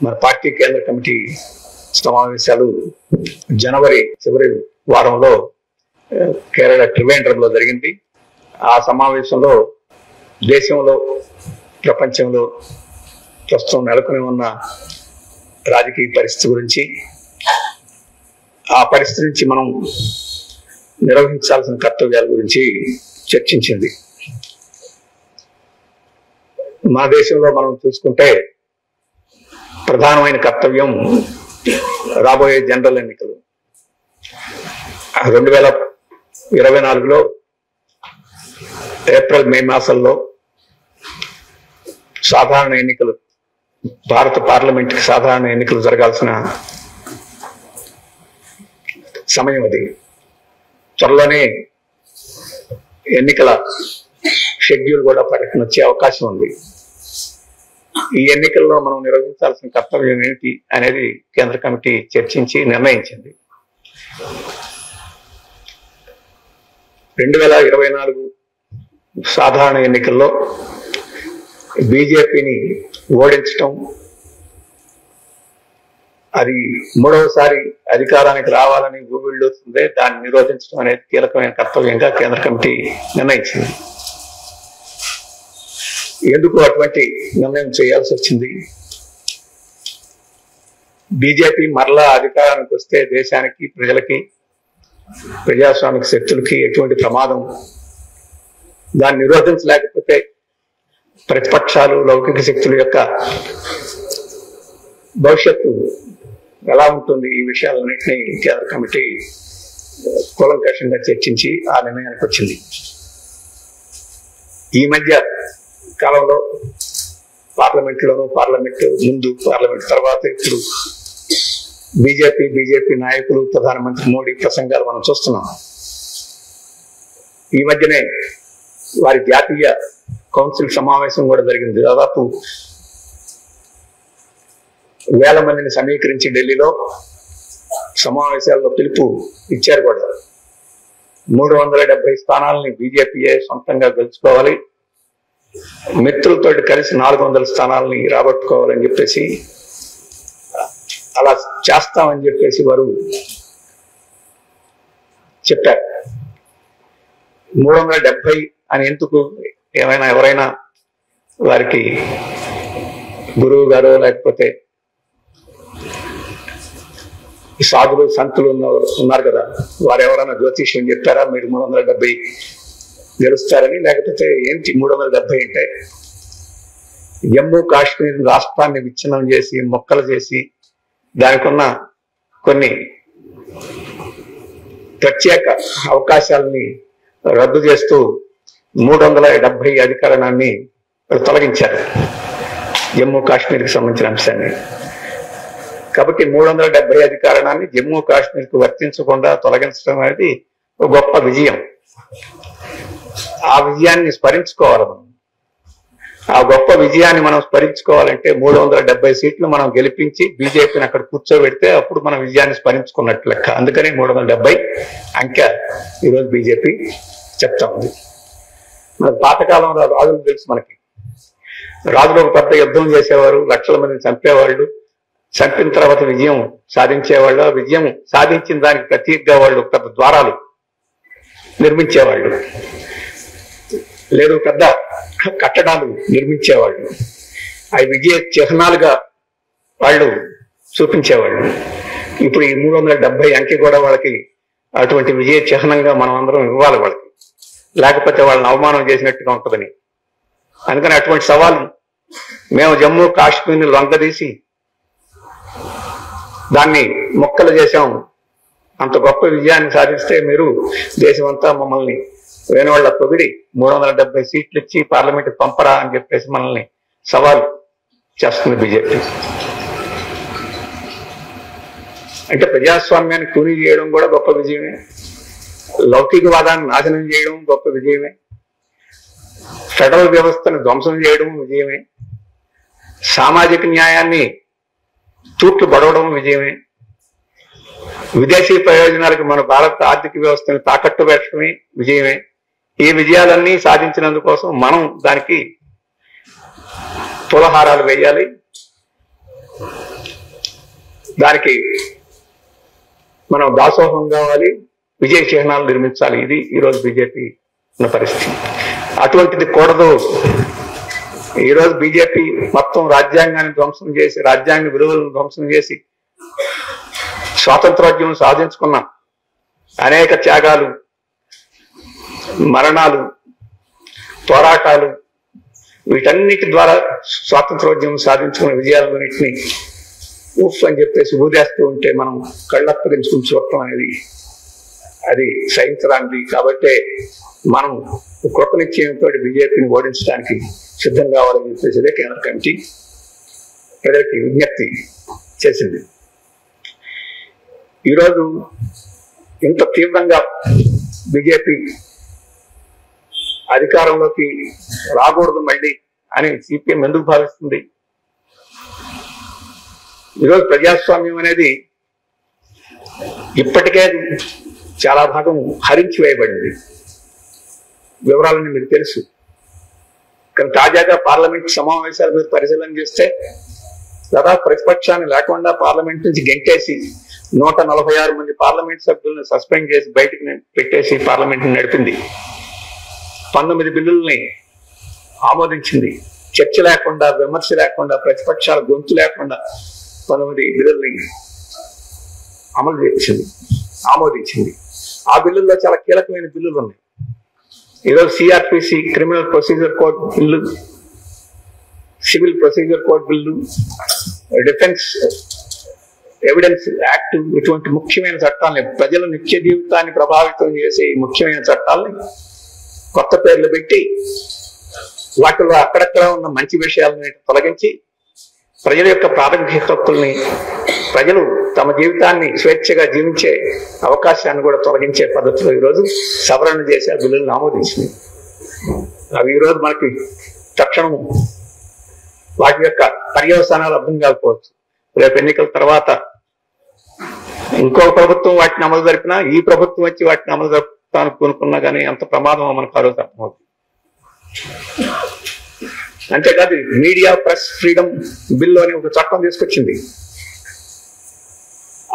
మన పార్టీ కేంద్ర కమిటీ సమావేశాలు జనవరి చివరి వారంలో కేరళ త్రివేంద్రంలో జరిగింది. ఆ సమావేశంలో దేశంలో ప్రపంచంలో ప్రస్తుతం నెలకొని ఉన్న రాజకీయ పరిస్థితి గురించి ఆ పరిస్థితి నుంచి మనం నిర్వహించాల్సిన కర్తవ్యాల గురించి చర్చించింది. మన దేశంలో మనం చూసుకుంటే ప్రధానమైన కర్తవ్యం రాబోయే జనరల్ ఎన్నికలు. రెండు వేల ఇరవై నాలుగులో ఏప్రిల్ మే మాసంలో సాధారణ ఎన్నికలు భారత పార్లమెంట్కి సాధారణ ఎన్నికలు జరగాల్సిన సమయం అది. త్వరలోనే ఎన్నికల షెడ్యూల్ కూడా ప్రకటన వచ్చే అవకాశం ఉంది. ఈ ఎన్నికల్లో మనం నిర్వహించాల్సిన కర్తవ్యం ఏమిటి అనేది కేంద్ర కమిటీ చర్చించి నిర్ణయించింది. రెండు వేల ఇరవై నాలుగు సాధారణ ఎన్నికల్లో బీజేపీని ఓడించటం అది మూడవసారి అధికారానికి రావాలని గూగుల్లో దాన్ని నిరోధించడం అనేది కీలకమైన కర్తవ్యంగా కేంద్ర కమిటీ నిర్ణయించింది. ఎందుకు అటువంటి నిర్ణయం చేయాల్సి వచ్చింది? బీజేపీ మరలా అధికారానికి వస్తే దేశానికి ప్రజలకి ప్రజాస్వామిక శక్తులకి ఎటువంటి ప్రమాదం? దాన్ని నిరోధించలేకపోతే ప్రతిపక్షాలు లౌకిక శక్తుల యొక్క భవిష్యత్తు ఎలా ఉంటుంది? ఈ విషయాలన్నింటినీ కేంద్ర కమిటీ కూలంకషంగా చర్చించి ఆ నిర్ణయానికి వచ్చింది. ఈ మధ్య కాలంలో పార్లమెంట్ లోను పార్లమెంట్ ముందు పార్లమెంట్ తర్వాత ఇప్పుడు బీజేపీ బీజేపీ నాయకులు ప్రధానమంత్రి మోడీ ప్రసంగాలు మనం చూస్తున్నాం. ఈ మధ్యనే వారి జాతీయ కౌన్సిల్ సమావేశం కూడా జరిగింది. దాదాపు వేల మందిని సమీకరించి ఢిల్లీలో సమావేశాల్లో పిలుపు ఇచ్చారు కూడా. మూడు వందల డెబ్బై స్థానాలని బీజేపీయే సొంతంగా గెలుచుకోవాలి. మిత్రులతో కలిసి నాలుగు వందల స్థానాలని రాబట్టుకోవాలని చెప్పేసి అలా చేస్తామని చెప్పేసి వారు చెప్పారు. మూడు వందల డెబ్బై అని ఎందుకు ఏమైనా ఎవరైనా వారికి గురువు గారు లేకపోతే సాధులు సంతులు ఉన్నారు కదా వారు ఎవరైనా జ్యోతిష్యం చెప్పారా? మీరు మూడు వందల డెబ్బై గెలుస్తారని లేకపోతే ఏంటి మూడు వందల డెబ్బై అంటే? జమ్మూ కాశ్మీర్ రాష్ట్రాన్ని విచ్ఛిన్నం చేసి మొక్కలు చేసి దానికున్న కొన్ని ప్రత్యేక అవకాశాలని రద్దు చేస్తూ మూడు వందల డెబ్బై అధికరణాన్ని తొలగించారు జమ్మూ కాశ్మీర్కి సంబంధించిన అంశాన్ని. కాబట్టి మూడు వందల డెబ్బై అధికారణాన్ని జమ్మూ కాశ్మీర్కు వర్తించకుండా తొలగించడం అనేది ఒక గొప్ప విజయం. ఆ విజయాన్ని స్మరించుకోవాలి మనం. ఆ గొప్ప విజయాన్ని మనం స్మరించుకోవాలంటే మూడు వందల డెబ్బై సీట్లు మనం గెలిపించి బీజేపీని అక్కడ కూర్చోబెడితే అప్పుడు మనం విజయాన్ని స్మరించుకున్నట్లు లెక్క. అందుకని మూడు వందల డెబ్బై అంకె ఈరోజు బీజేపీ చెప్తా ఉంది. మన పాతకాలంలో రాజులు తెలుసు మనకి. రాజులు ఒక పెద్ద యుద్ధం చేసేవారు లక్షల మందిని చంపేవాళ్ళు చంపిన తర్వాత విజయం సాధించేవాళ్ళు ఆ విజయం సాధించిన దానికి ప్రతీకగా వాళ్ళు పెద్ద ద్వారాలు నిర్మించేవాళ్ళు. లేదు పెద్ద కట్టడాలు నిర్మించేవాళ్ళు. అవి విజయ చిహ్నాలుగా వాళ్ళు చూపించేవాళ్ళు. ఇప్పుడు ఈ మూడు వందల డెబ్బై అంకె కూడా వాళ్ళకి అటువంటి విజయ చిహ్నంగా మనం అందరం ఇవ్వాలి వాళ్ళకి. లేకపోతే వాళ్ళని అవమానం చేసినట్టుగా ఉంటుందని. అందుకని అటువంటి సవాలు మేము జమ్మూ కాశ్మీర్ని లొంగదీసి దాన్ని మొక్కలు చేశాము. అంత గొప్ప విజయాన్ని సాధిస్తే మీరు దేశమంతా మమ్మల్ని వేణువాళ్ళ తొగిడి మూడు వందల డెబ్బై సీట్లు ఇచ్చి పార్లమెంట్ పంపరా అని చెప్పేసి మనల్ని సవాల్ చేస్తుంది బీజేపీ. అంటే ప్రజాస్వామ్యాన్ని కూని చేయడం కూడా గొప్ప విజయమే. లౌకికవాదాన్ని నాశనం చేయడం గొప్ప విజయమే. ఫెడరల్ వ్యవస్థను ధ్వంసం చేయడం విజయమే. సామాజిక న్యాయాన్ని తూట్లు పడవడం విజయమే. విదేశీ ప్రయోజనాలకు మన భారత ఆర్థిక వ్యవస్థను తాకట్టు పెట్టడమే విజయమే. ఈ విజయాలన్నీ సాధించినందుకోసం మనం దానికి తులహారాలు వేయాలి. దానికి మనం దాసోహం కావాలి. విజయ చిహ్నాలు నిర్మించాలి. ఇది ఈరోజు బీజేపీ ఉన్న పరిస్థితి. అటువంటిది కూడదు. ఈరోజు బీజేపీ మొత్తం రాజ్యాంగాన్ని ధ్వంసం చేసి రాజ్యాంగ విలువలను ధ్వంసం చేసి స్వాతంత్రోద్యమం సాధించుకున్నాం. అనేక త్యాగాలు మరణాలు పోరాటాలు వీటన్నిటి ద్వారా స్వాతంత్రోద్యమం సాధించుకున్న విజయాలన్నింటినీ ఉఫ్ అని చెప్పేసి ఊదేస్తూ ఉంటే మనం కళ్ళప్పగించుకుని చూడటం అనేది అది సహించడానికి కాబట్టే మనం కృపనిశ్చయంతో బీజేపీని ఓడించడానికి సిద్ధం కావాలని చెప్పేసి కేంద్ర కమిటీ ప్రజలకి విజ్ఞప్తి చేసింది. ఈరోజు ఇంత తీవ్రంగా బీజేపీ అధికారంలోకి రాకూడదు మళ్ళీ అని సిపిఎం ఎందుకు భావిస్తుంది? ఈరోజు ప్రజాస్వామ్యం అనేది ఇప్పటికే చాలా భాగం హరించి వేయబడింది. వివరాలని మీకు తెలుసు. కానీ తాజాగా పార్లమెంట్ సమావేశాలు మీరు పరిశీలన చేస్తే దాదాపు ప్రతిపక్షాన్ని లేకుండా పార్లమెంట్ నుంచి గెంటేసి నూట నలభై ఆరు మంది పార్లమెంట్ సభ్యులను సస్పెండ్ చేసి బయటికి పెట్టేసి పార్లమెంట్ నడిపింది. పంతొమ్మిది బిల్లుల్ని ఆమోదించింది. చర్చ లేకుండా విమర్శ లేకుండా ప్రతిపక్షాల గొంతు లేకుండా పంతొమ్మిది బిల్లుల్ని అమలు చేసింది ఆమోదించింది. ఆ బిల్లుల్లో చాలా కీలకమైన బిల్లులు ఉన్నాయి. ఈరోజు CRPC criminal procedure code bill civil procedure code bill defence evidence act ఇటువంటి ముఖ్యమైన చట్టాలని ప్రజల నిత్య జీవితాన్ని ప్రభావితం చేసే ఈ ముఖ్యమైన చట్టాలని కొత్త పేర్లు పెట్టి వాటిలో అక్కడక్కడ ఉన్న మంచి విషయాలను తొలగించి ప్రజల యొక్క ప్రాథమిక హక్కుల్ని ప్రజలు తమ జీవితాన్ని స్వేచ్ఛగా జీవించే అవకాశాన్ని కూడా తొలగించే పద్ధతిలో ఈరోజు సవరణ చేసే ఆ బిల్లులను ఆమోదించింది. అవి ఈరోజు మనకి తక్షణం వాటి యొక్క పర్యవసానాలు అర్థం కాకపోవచ్చు. రేపు ఎన్నికల తర్వాత ఇంకో ప్రభుత్వం వాటిని అమలు జరిపినా ఈ ప్రభుత్వం వచ్చి వాటిని అమలు తాను కొనుక్కున్నా కానీ ఎంత ప్రమాదం మనకు ఆ రోజు అర్థమవుతుంది. అంతేకాదు మీడియా ప్రెస్ ఫ్రీడమ్ బిల్ అని ఒక చట్టం తీసుకొచ్చింది.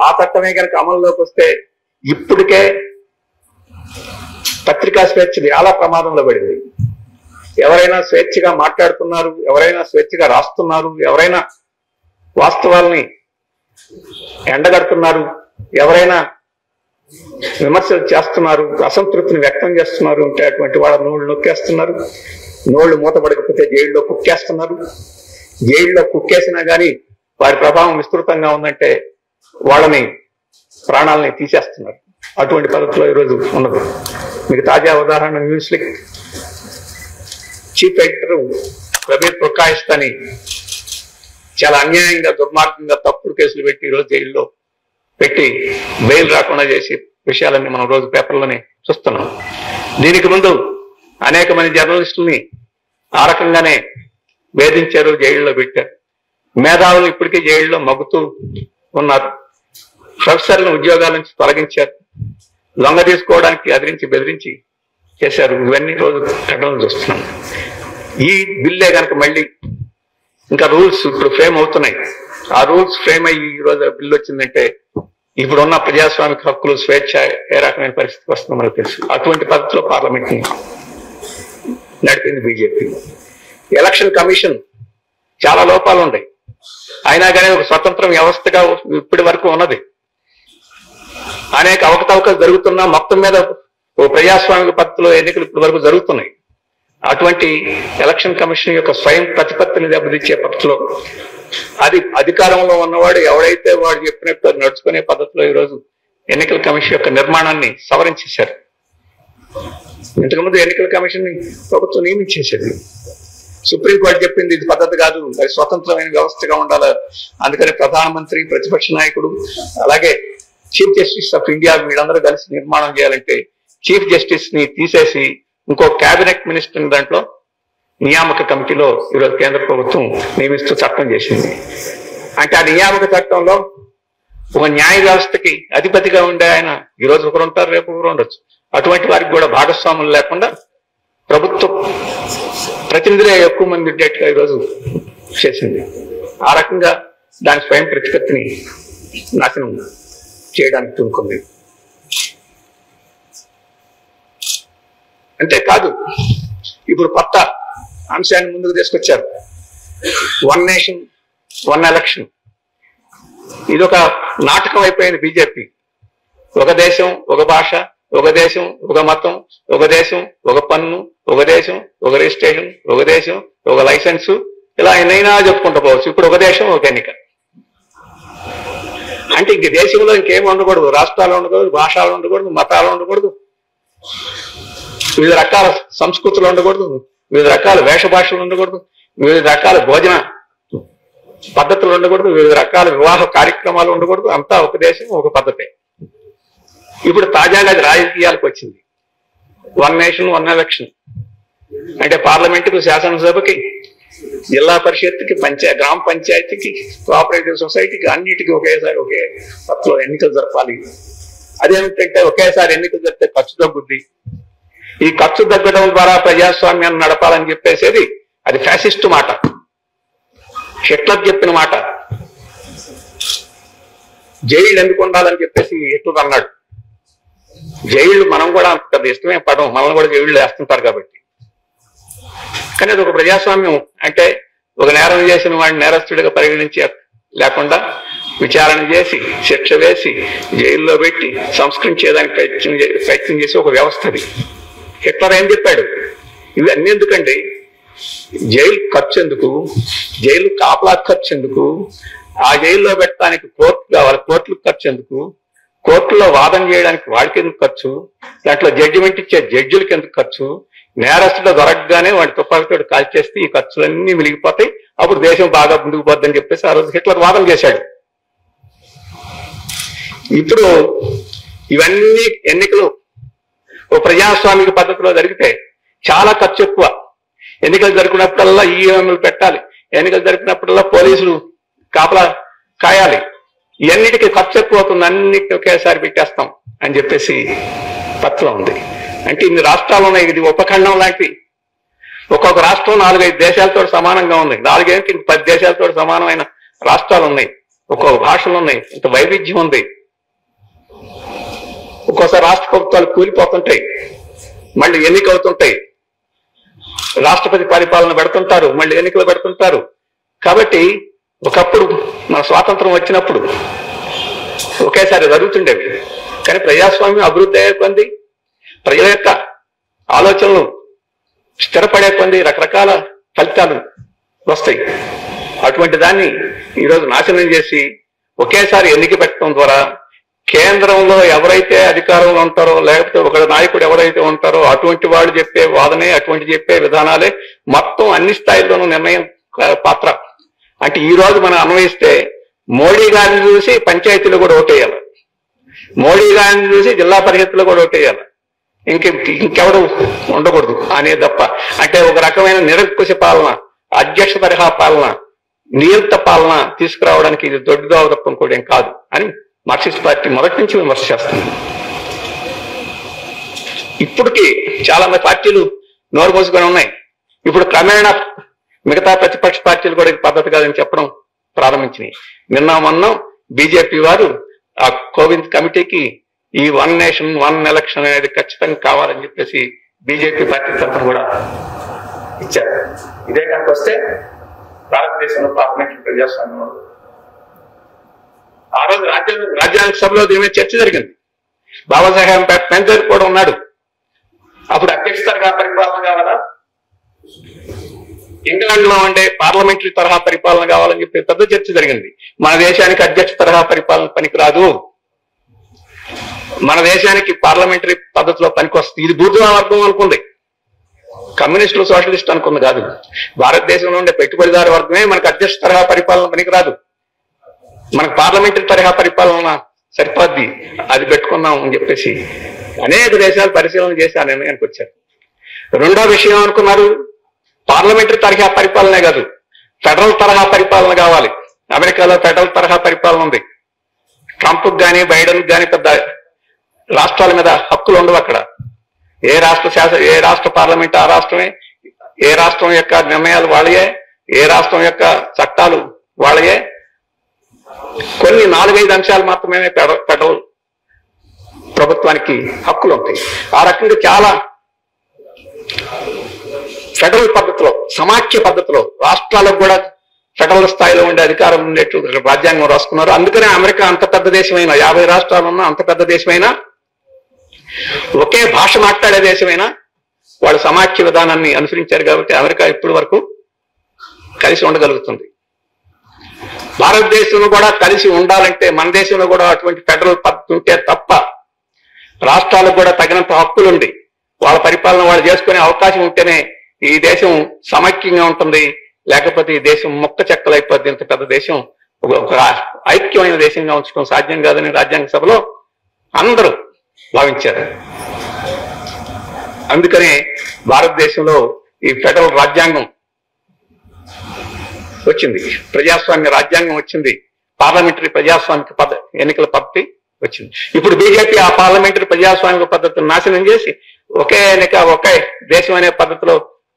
ఆ చట్టమే కనుక అమల్లోకి వస్తే ఇప్పటికే పత్రికా స్వేచ్ఛ చాలా ప్రమాదంలో పడింది. ఎవరైనా స్వేచ్ఛగా మాట్లాడుతున్నారు ఎవరైనా స్వేచ్ఛగా రాస్తున్నారు ఎవరైనా వాస్తవాల్ని ఎండగడుతున్నారు ఎవరైనా విమర్శలు చేస్తున్నారు అసంతృప్తిని వ్యక్తం చేస్తున్నారు అంటే అటువంటి వాళ్ళ నోళ్ళు నొక్కేస్తున్నారు. నోళ్ళు మూతపడకపోతే జైల్లో కుక్కేస్తున్నారు. జైల్లో కుక్కేసినా కానీ వారి ప్రభావం విస్తృతంగా ఉందంటే వాళ్ళని ప్రాణాలని తీసేస్తున్నారు. అటువంటి పద్ధతిలో ఈరోజు ఉన్నది. మీకు తాజా ఉదాహరణ NewsClick. Chief editor Prabir Prakash అని చాలా అన్యాయంగా దుర్మార్గంగా తప్పుడు కేసులు పెట్టి ఈరోజు జైల్లో పెట్టి బెయిల్ రాకుండా చేసి విషయాలన్నీ మనం రోజు పేపర్లోనే చూస్తున్నాం. దీనికి ముందు అనేక మంది జర్నలిస్టుల్ని ఆ రకంగానే వేధించారు జైల్లో పెట్టారు. మేధావులు ఇప్పటికీ జైల్లో మగ్గుతూ ఉన్నారు. ప్రొఫెసర్లను ఉద్యోగాల నుంచి తొలగించారు. లొంగ తీసుకోవడానికి అదిరించి బెదిరించి చేశారు. ఇవన్నీ రోజు ప్రకటనలు చూస్తున్నాం. ఈ బిల్లే కనుక మళ్ళీ ఇంకా రూల్స్ ఇప్పుడు ఫ్రేమ్ అవుతున్నాయి. ఆ రూల్స్ ఫ్రేమ్ అయ్యి ఈ రోజు బిల్లు వచ్చిందంటే ఇప్పుడున్న ప్రజాస్వామిక హక్కులు స్వేచ్ఛ ఏ రకమైన పరిస్థితి వస్తుందో మనకు తెలుసు. అటువంటి పద్ధతిలో పార్లమెంట్ని నడిపింది బీజేపీ. ఎలక్షన్ కమిషన్ చాలా లోపాలు ఉన్నాయి. అయినా కానీ ఒక స్వతంత్ర వ్యవస్థగా ఇప్పటి వరకు ఉన్నది. అనేక అవకతవకలు జరుగుతున్నా మొత్తం మీద ఓ ప్రజాస్వామిక పద్ధతిలో ఎన్నికలు ఇప్పటి వరకు జరుగుతున్నాయి. అటువంటి ఎలక్షన్ కమిషన్ యొక్క స్వయం ప్రతిపత్తిని దెబ్బతిచ్చే పద్ధతిలో అది అధికారంలో ఉన్నవాడు ఎవడైతే వాడు చెప్పినట్టు నడుచుకునే పద్ధతిలో ఈరోజు ఎన్నికల కమిషన్ యొక్క నిర్మాణాన్ని సవరించేశారు. ఇంతకుముందు ఎన్నికల కమిషన్ని ప్రభుత్వం నియమించేసేది సుప్రీంకోర్టు చెప్పింది ఇది పద్ధతి కాదు అది స్వతంత్రమైన వ్యవస్థగా ఉండాలి. అందుకని ప్రధానమంత్రి ప్రతిపక్ష నాయకుడు అలాగే చీఫ్ జస్టిస్ ఆఫ్ ఇండియా వీళ్ళందరూ కలిసి నిర్మాణం చేయాలంటే చీఫ్ జస్టిస్ని తీసేసి ఇంకో కేబినెట్ మినిస్టర్ దాంట్లో నియామక కమిటీలో ఈరోజు కేంద్ర ప్రభుత్వం నియమిస్తూ చట్టం చేసింది. అంటే ఆ నియామక చట్టంలో ఒక న్యాయ వ్యవస్థకి అధిపతిగా ఉండే ఆయన ఈ రోజు ఒకరు ఉంటారు రేపు ఒకరు ఉండొచ్చు. అటువంటి వారికి కూడా భాగస్వాములు లేకుండా ప్రభుత్వ ప్రతినిధులే ఎక్కువ మంది ఉండేట్టుగా ఈరోజు చేసింది. ఆ రకంగా దాని స్వయం ప్రతిపత్తిని నాశనం చేయడానికి పూనుకుంది అంతేకాదు ఇప్పుడు కొత్త అంశాన్ని ముందుకు తీసుకొచ్చారు. వన్ నేషన్ వన్ ఎలక్షన్ ఇది ఒక నాటకం అయిపోయింది బీజేపీ. ఒక దేశం ఒక భాష ఒక దేశం ఒక మతం ఒక దేశం ఒక పన్ను ఒక దేశం ఒక రిజిస్ట్రేషన్ ఒక దేశం ఒక లైసెన్సు. ఇలా ఎన్నైనా చెప్పుకుంటూ పోవచ్చు. ఇప్పుడు ఒక దేశం ఒక ఎన్నిక. అంటే ఇంక దేశంలో ఇంకేం ఉండకూడదు. రాష్ట్రాలు ఉండకూడదు భాషలు ఉండకూడదు మతాలు ఉండకూడదు. వివిధ రకాల సంస్కృతులు ఉండకూడదు. వివిధ రకాల వేష భాషలు ఉండకూడదు వివిధ రకాల భోజన పద్ధతులు ఉండకూడదు వివిధ రకాల వివాహ కార్యక్రమాలు ఉండకూడదు. అంతా ఒక దేశం ఒక పద్ధతే. ఇప్పుడు తాజాగా రాజకీయాలకు వచ్చింది. వన్ నేషన్ వన్ ఎలక్షన్ అంటే పార్లమెంటుకు శాసనసభకి జిల్లా పరిషత్కి పంచా గ్రామ పంచాయతీకి కోఆపరేటివ్ సొసైటీకి అన్నిటికీ ఒకేసారి ఒకే పత్రలో ఎన్నికలు జరపాలి. అదేమిటంటే ఒకేసారి ఎన్నికలు జరిపితే ఖర్చు తగ్గుద్ది ఈ ఖర్చు తగ్గడం ద్వారా ప్రజాస్వామ్యాన్ని నడపాలని చెప్పేసేది అది ఫ్యాసిస్ట్ మాట. హిట్లర్ చెప్పిన మాట. జైలు ఎందుకు ఉండాలని చెప్పేసి హిట్లర్ అన్నాడు. జైళ్ళు మనం కూడా అంత పెద్ద ఇష్టమే పడం మనల్ని కూడా జైళ్ళు వేస్తుంటారు కాబట్టి. కానీ అది ఒక ప్రజాస్వామ్యం. అంటే ఒక నేరం చేసిన వాడిని నేరస్తుడిగా పరిగణించ లేకుండా విచారణ చేసి శిక్ష వేసి జైల్లో పెట్టి సంస్కరించేదానికి ప్రయత్నం ప్రయత్నం చేసి ఒక వ్యవస్థ అది హిట్లర్ ఏం చెప్పాడు? ఇవి అన్ని ఎందుకండి? జైలు ఖర్చు ఎందుకు జైలు కాపలా ఖర్చు ఎందుకు ఆ జైల్లో పెట్టడానికి కోర్టు కావాలి కోర్టులకు ఖర్చు ఎందుకు కోర్టులో వాదన చేయడానికి వాడికి ఎందుకు ఖర్చు? దాంట్లో జడ్జిమెంట్ ఇచ్చే జడ్జిలకి ఎందుకు ఖర్చు? నేరస్తుడు దొరకగానే వాడి తుపాకుతోటి కాల్చేస్తే ఈ ఖర్చులన్నీ మిలిగిపోతాయి అప్పుడు దేశం బాగా ముందుకు పోద్దని చెప్పేసి ఆ రోజు హిట్లర్ వాదన చేశాడు. ఇప్పుడు ఇవన్నీ ఎన్నికలు ఓ ప్రజాస్వామిక పద్ధతిలో జరిగితే చాలా ఖర్చు ఎక్కువ. ఎన్నికలు జరిపినప్పుడల్లా ఈఎంలు పెట్టాలి. ఎన్నికలు జరిపినప్పుడల్లా పోలీసులు కాపలా కాయాలి. ఇవన్నిటికీ ఖర్చు ఎక్కువ అవుతుంది అన్నిటిని ఒకేసారి పెట్టేస్తాం అని చెప్పేసి పత్రం ఉంది. అంటే ఇన్ని రాష్ట్రాలు ఉన్నాయి ఇది ఉపఖండం లాంటి ఒక్కొక్క రాష్ట్రం నాలుగైదు దేశాలతో సమానంగా ఉంది. నాలుగైదు ఇంక పది దేశాలతో సమానమైన రాష్ట్రాలు ఉన్నాయి. ఒక్కొక్క భాషలు ఉన్నాయి. ఇంత వైవిధ్యం ఉంది. ఒక్కోసారి రాష్ట్ర ప్రభుత్వాలు కూలిపోతుంటాయి. మళ్ళీ ఎన్నికవుతుంటాయి. రాష్ట్రపతి పరిపాలన పెడుతుంటారు మళ్ళీ ఎన్నికలు పెడుతుంటారు. కాబట్టి ఒకప్పుడు మన స్వాతంత్రం వచ్చినప్పుడు ఒకేసారి జరుగుతుండేవి. కానీ ప్రజాస్వామ్యం అభివృద్ధి అయ్యే కొంది ప్రజల యొక్క ఆలోచనలు స్థిరపడే కొంది రకరకాల ఫలితాలు వస్తాయి. అటువంటి దాన్ని ఈరోజు నాశనం చేసి ఒకేసారి ఎన్నిక పెట్టడం ద్వారా కేంద్రంలో ఎవరైతే అధికారంలో ఉంటారో లేకపోతే ఒక నాయకుడు ఎవరైతే ఉంటారో అటువంటి వాళ్ళు చెప్పే వాదనే అటువంటి చెప్పే విధానాలే మొత్తం అన్ని స్థాయిల్లోనూ నిర్ణయం పాత్ర. అంటే ఈ రోజు మనం అన్వయిస్తే మోడీ గారిని చూసి పంచాయతీలో కూడా ఓటేయాలి మోడీ గారిని చూసి జిల్లా పరిషత్తులో కూడా ఓటేయాలి ఇంక ఇంకెవరు ఉండకూడదు అనే తప్ప. అంటే ఒక రకమైన నిరంకుశ పాలన అధ్యక్ష తరహా పాలన నియంత పాలన తీసుకురావడానికి ఇది దొడ్డుదావ తప్ప ఇంకోటి ఏం కాదు అని మార్క్సిస్ట్ పార్టీ మొదటి నుంచి విమర్శ చేస్తుంది ఇప్పటికి చాలా మంది పార్టీలు నోరు మూసుకొని ఉన్నాయి. ఇప్పుడు క్రమేణా మిగతా ప్రతిపక్ష పార్టీలు కూడా ఇది పద్ధతి కాదని చెప్పడం ప్రారంభించినాయి. నిన్న మొన్న బీజేపీ వారు ఆ కోవింద్ కమిటీకి ఈ వన్ నేషన్ వన్ ఎలక్షన్ అనేది ఖచ్చితంగా కావాలని చెప్పేసి బీజేపీ పార్టీ తరఫున కూడా ఇచ్చారు. ఇదే కనుక వస్తే భారతదేశంలో పార్లమెంట్ ప్రజాస్వామ్యం ఆ రోజు రాజ్యాంగ రాజ్యాంగ సభలో దీని మీద చర్చ జరిగింది? బాబాసాహెబ్ పెంచర్ కూడా ఉన్నాడు. అప్పుడు అధ్యక్షతరగా పరిపాలన కావాలా? ఇంగ్లాండ్లో ఉండే పార్లమెంటరీ తరహా పరిపాలన కావాలని చెప్పి పెద్ద చర్చ జరిగింది. మన దేశానికి అధ్యక్ష తరహా పరిపాలన పనికిరాదు. మన దేశానికి పార్లమెంటరీ పద్ధతిలో పనికొస్తుంది. ఇది బూర్జువా వర్గం అనుకుంది. కమ్యూనిస్టులు సోషలిస్ట్ అనుకుంది కాదు. భారతదేశంలో ఉండే పెట్టుబడిదారు వర్గమే మనకు అధ్యక్ష తరహా పరిపాలన పనికిరాదు. మనకు పార్లమెంటరీ తరహా పరిపాలన సరిపోద్ది. అది పెట్టుకుందాం అని చెప్పేసి అనేక దేశాలు పరిశీలన చేసి ఆ నిర్ణయానికి వచ్చారు. రెండో విషయం అనుకున్నారు పార్లమెంటరీ తరహా పరిపాలనే కాదు ఫెడరల్ తరహా పరిపాలన కావాలి. అమెరికాలో ఫెడరల్ తరహా పరిపాలన ఉంది. ట్రంప్ గాని బైడెన్ గాని పెద్ద రాష్ట్రాల మీద హక్కులు ఉండవు అక్కడ. ఏ రాష్ట్ర శాసన ఏ రాష్ట్ర పార్లమెంట్ ఆ రాష్ట్రమే ఏ రాష్ట్రం యొక్క నిర్ణయాలు వాళ్ళయే ఏ రాష్ట్రం యొక్క చట్టాలు వాళ్ళయే కొన్ని నాలుగైదు అంశాలు మాత్రమే ఫెడరల్ ప్రభుత్వానికి హక్కులు ఉంటాయి. ఆ రకంగా చాలా ఫెడరల్ పద్ధతిలో సమాఖ్య పద్ధతిలో రాష్ట్రాలకు కూడా ఫెడరల్ స్థాయిలో ఉండే అధికారం ఉండేట్టు రాజ్యాంగం రాసుకున్నారు. అందుకనే అమెరికా అంత పెద్ద దేశమైనా యాభై రాష్ట్రాలు ఉన్న అంత పెద్ద దేశమైనా ఒకే భాష మాట్లాడే దేశమైనా వాళ్ళు సమాఖ్య విధానాన్ని అనుసరించారు కాబట్టి అమెరికా ఇప్పటి వరకు కలిసి ఉండగలుగుతుంది. భారతదేశంలో కూడా కలిసి ఉండాలంటే మన దేశంలో కూడా అటువంటి ఫెడరల్ పద్ధతి ఉంటే తప్ప రాష్ట్రాలకు కూడా తగినంత హక్కులుండి వాళ్ళ పరిపాలన వాళ్ళు చేసుకునే అవకాశం ఉంటేనే ఈ దేశం సమైక్యంగా ఉంటుంది. లేకపోతే ఈ దేశం ముక్క చెక్కలైపోద్ది ఇంత పెద్ద దేశం ఒక- ఒక ఐక్యమైన దేశంగా ఉంచడం సాధ్యం కాదని రాజ్యాంగ సభలో అందరూ భావించారు. అందుకనే భారతదేశంలో ఈ ఫెడరల్ రాజ్యాంగం వచ్చింది. ప్రజాస్వామ్య రాజ్యాంగం వచ్చింది. పార్లమెంటరీ ప్రజాస్వామిక పద ఎన్నికల పద్ధతి వచ్చింది. ఇప్పుడు బీజేపీ ఆ పార్లమెంటరీ ప్రజాస్వామిక పద్ధతిని నాశనం చేసి ఒకే ఎన్నిక ఒకే దేశం అనే పద్ధతిలో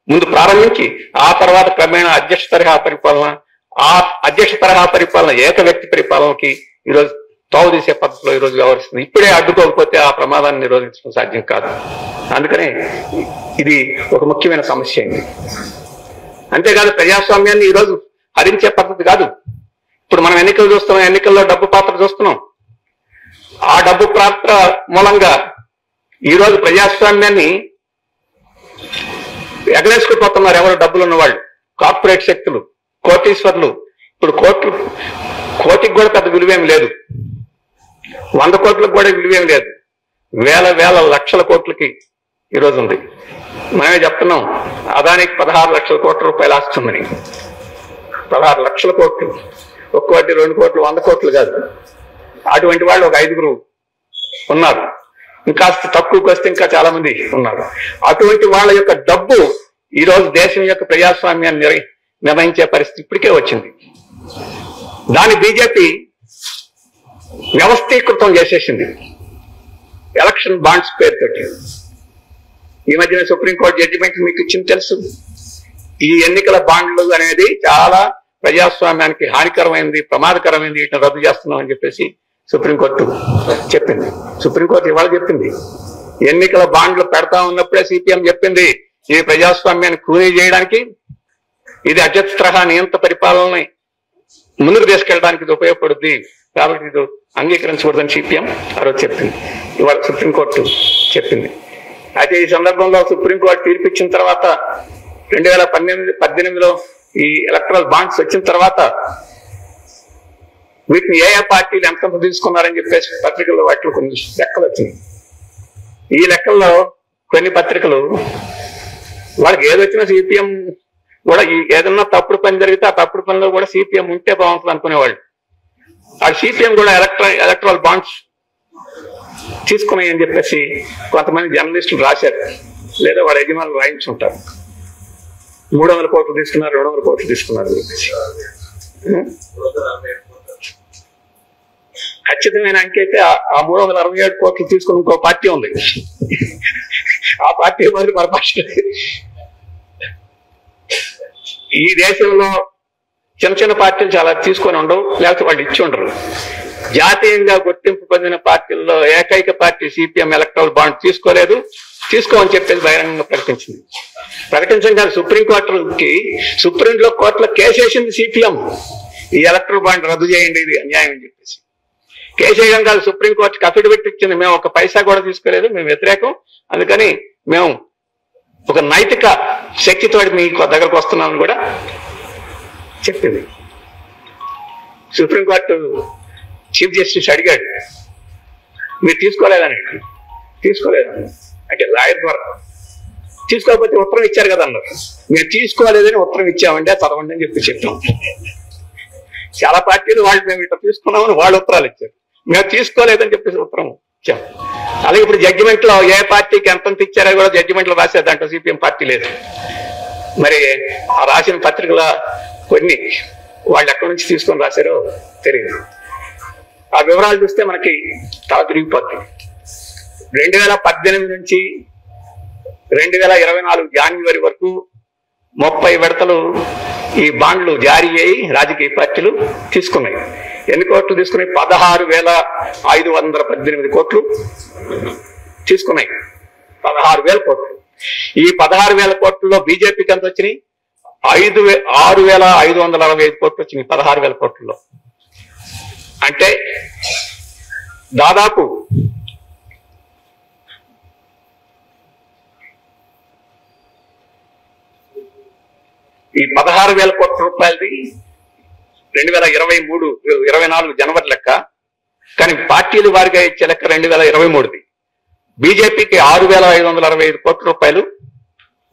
ముందు ప్రారంభించి ఆ తర్వాత క్రమేణా అధ్యక్ష తరహా పరిపాలన ఆ అధ్యక్ష తరహా పరిపాలన ఏక వ్యక్తి పరిపాలనకి ఈరోజు తావు తీసే పద్ధతిలో ఈ రోజు వ్యవహరిస్తుంది. ఇప్పుడే అడ్డుకోకపోతే ఆ ప్రమాదాన్ని నిరోధించడం సాధ్యం కాదు. అందుకనే ఇది ఒక ముఖ్యమైన సమస్య అయింది అంతేకాదు ప్రజాస్వామ్యాన్ని ఈరోజు హరించే పద్ధతి కాదు. ఇప్పుడు మనం ఎన్నికలు చూస్తున్నాం ఎన్నికల్లో డబ్బు పాత్ర చూస్తున్నాం. ఆ డబ్బు పాత్ర మూలంగా ఈరోజు ప్రజాస్వామ్యాన్ని ఎగరేసుకుపోతున్నారు ఎవరు డబ్బులు ఉన్నవాళ్ళు. కార్పొరేట్ శక్తులు కోటీశ్వర్లు. ఇప్పుడు కోట్లు కోటికి కూడా పెద్ద విలువేం లేదు. వంద కోట్లకు కూడా విలువేం లేదు. వేల వేల లక్షల కోట్లకి ఈరోజు ఉంది. మనమే చెప్తున్నాం అదానికి పదహారు లక్షల కోట్ల రూపాయలు ఆస్తుందని పదహారు లక్షల కోట్లు. ఒక్కోటి రెండు కోట్లు వంద కోట్లు కాదు. అటువంటి వాళ్ళు ఒక ఐదుగురు ఉన్నారు. ఇంకా తక్కువకి వస్తే ఇంకా చాలా మంది ఉన్నారు. అటువంటి వాళ్ళ యొక్క డబ్బు ఈ రోజు దేశం యొక్క ప్రజాస్వామ్యాన్ని నిర్- నిర్ణయించే పరిస్థితి ఇప్పటికే వచ్చింది. దాని బీజేపీ వ్యవస్థీకృతం చేసేసింది. ఎలక్షన్ బాండ్స్ పేరుతోటి. ఈ మధ్యన సుప్రీంకోర్టు జడ్జిమెంట్ మీకు ఇచ్చింది తెలుసు. ఈ ఎన్నికల బాండ్లు అనేది చాలా ప్రజాస్వామ్యానికి హానికరమైనది ప్రమాదకరమైనది వీటిని రద్దు చేస్తున్నాం అని చెప్పేసి సుప్రీంకోర్టు చెప్పింది. సుప్రీంకోర్టు ఇవాళ చెప్పింది. ఎన్నికల బాండ్లు పెడతా ఉన్నప్పుడే సిపిఎం చెప్పింది ఈ ప్రజాస్వామ్యాన్ని కూలీ చేయడానికి ఇది అధ్యక్ష నియంత పరిపాలనని ముందుకు తీసుకెళ్ళడానికి ఇది ఉపయోగపడుద్ది కాబట్టి ఇది అంగీకరించకూడదని సిపిఎం ఆరోజు చెప్పింది. ఇవాళ సుప్రీంకోర్టు చెప్పింది. అయితే ఈ సందర్భంలో సుప్రీంకోర్టు తీర్పు ఇచ్చిన తర్వాత రెండు వేల పన్నెండు పద్దెనిమిదిలో ఈ ఎలక్ట్రల్ బాండ్స్ వచ్చిన తర్వాత వీటిని ఏ ఏ పార్టీలు ఎంత తీసుకున్నారని చెప్పేసి పత్రికల్లో వాటిలో కొన్ని లెక్కలు వచ్చినాయి. ఈ లెక్కల్లో కొన్ని పత్రికలు వాళ్ళకి ఏదొచ్చినా సిపిఎం కూడా ఈ ఏదన్నా తప్పుడు పని జరిగితే ఆ తప్పుడు పనిలో కూడా సిపిఎం ఉంటే బాగుంటుంది అనుకునేవాళ్ళు. ఆ సిపిఎం కూడా ఎలక్ట్రా ఎలక్ట్రల్ బాండ్స్ తీసుకున్నాయని చెప్పేసి కొంతమంది జర్నలిస్టులు రాశారు. లేదా వాళ్ళ యజమానులు రాయించుంటారు. మూడు వందల కోట్లు తీసుకున్నారు రెండు వందల కోట్లు తీసుకున్నారు. ఖచ్చితమైన అంకైతే ఆ- ఆ మూడు వందల అరవై ఏడు కోట్లు తీసుకుని ఇంకో పార్టీ ఉంది. ఆ పార్టీ మరి మన పార్టీ. ఈ దేశంలో చిన్న చిన్న పార్టీలు చాలా తీసుకొని ఉండవు లేకపోతే వాళ్ళు ఇచ్చి ఉండరు. జాతీయంగా గుర్తింపు పొందిన పార్టీల్లో ఏకైక పార్టీ సిపిఎం ఎలక్ట్రల్ బాండ్ తీసుకోలేదు. తీసుకోమని చెప్పేసి బహిరంగంగా ప్రకటించింది. ప్రకటించడం కాదు సుప్రీంకోర్టుకి సుప్రీంలో కోర్టులో కేసేసింది సిపిఎం. ఈ ఎలక్ట్రల్ బాండ్ రద్దు చేయండి ఇది అన్యాయం అని చెప్పేసి. కేసేయడం కాదు సుప్రీంకోర్టుకి అఫిడవిట్ ఇచ్చింది. మేము ఒక పైసా కూడా తీసుకోలేదు మేము వ్యతిరేకం. అందుకని మేము ఒక నైతిక శక్తితో మీ దగ్గరకు వస్తున్నామని కూడా చెప్పింది. సుప్రీంకోర్టు చీఫ్ జస్టిస్ అడిగాడు మీరు తీసుకోలేదని తీసుకోలేదు అంటే లాయర్ ద్వారా. తీసుకోకపోతే ఉత్తరం ఇచ్చారు కదా అన్నారు. మీరు తీసుకోలేదని ఉత్తరం ఇచ్చామంటే చదవండి అని చెప్పి చెప్పాం. చాలా పార్టీలు వాళ్ళు మేము ఇట్లా తీసుకున్నామని వాళ్ళు ఉత్తరాలు ఇచ్చారు. మేము తీసుకోలేదని చెప్పేసి ఉత్తరం ఇచ్చాం. అలాగే ఇప్పుడు జడ్జిమెంట్లో ఏ పార్టీకి ఎంత ఇచ్చారో కూడా జడ్జిమెంట్లో రాసే దాంట్లో సిపిఎం పార్టీ లేదు. మరి ఆ రాసిన పత్రికల కొన్ని వాళ్ళు ఎక్కడి నుంచి తీసుకొని రాశారో తెలియదు ఆ వివరాలు చూస్తే మనకి తల తిరిగిపోతుంది. రెండు వేల పద్దెనిమిది నుంచి రెండు వేల ఇరవై నాలుగు జాన్యువరి వరకు ముప్పై విడతలు ఈ బాండ్లు జారీ అయ్యి రాజకీయ పార్టీలు తీసుకున్నాయి. ఎన్ని కోట్లు తీసుకున్నాయి? పదహారు వేల ఐదు వందల పద్దెనిమిది కోట్లు తీసుకున్నాయి. పదహారు వేల కోట్లు. ఈ పదహారు వేల కోట్లలో బీజేపీకి ఎంత వచ్చినాయి? ఐదు వే ఆరు వేల ఐదు వందల అరవై ఐదు కోట్లు వచ్చినాయి పదహారు వేల కోట్లలో. అంటే దాదాపు ఈ పదహారు వేల కోట్ల రూపాయలది రెండు వేల ఇరవై మూడు ఇరవై నాలుగు జనవరి లెక్క. కానీ పార్టీలు వారిగా ఇచ్చే లెక్క రెండు వేల ఇరవై మూడుది. బీజేపీకి ఆరు వేల ఐదు వందల అరవై ఐదు కోట్ల రూపాయలు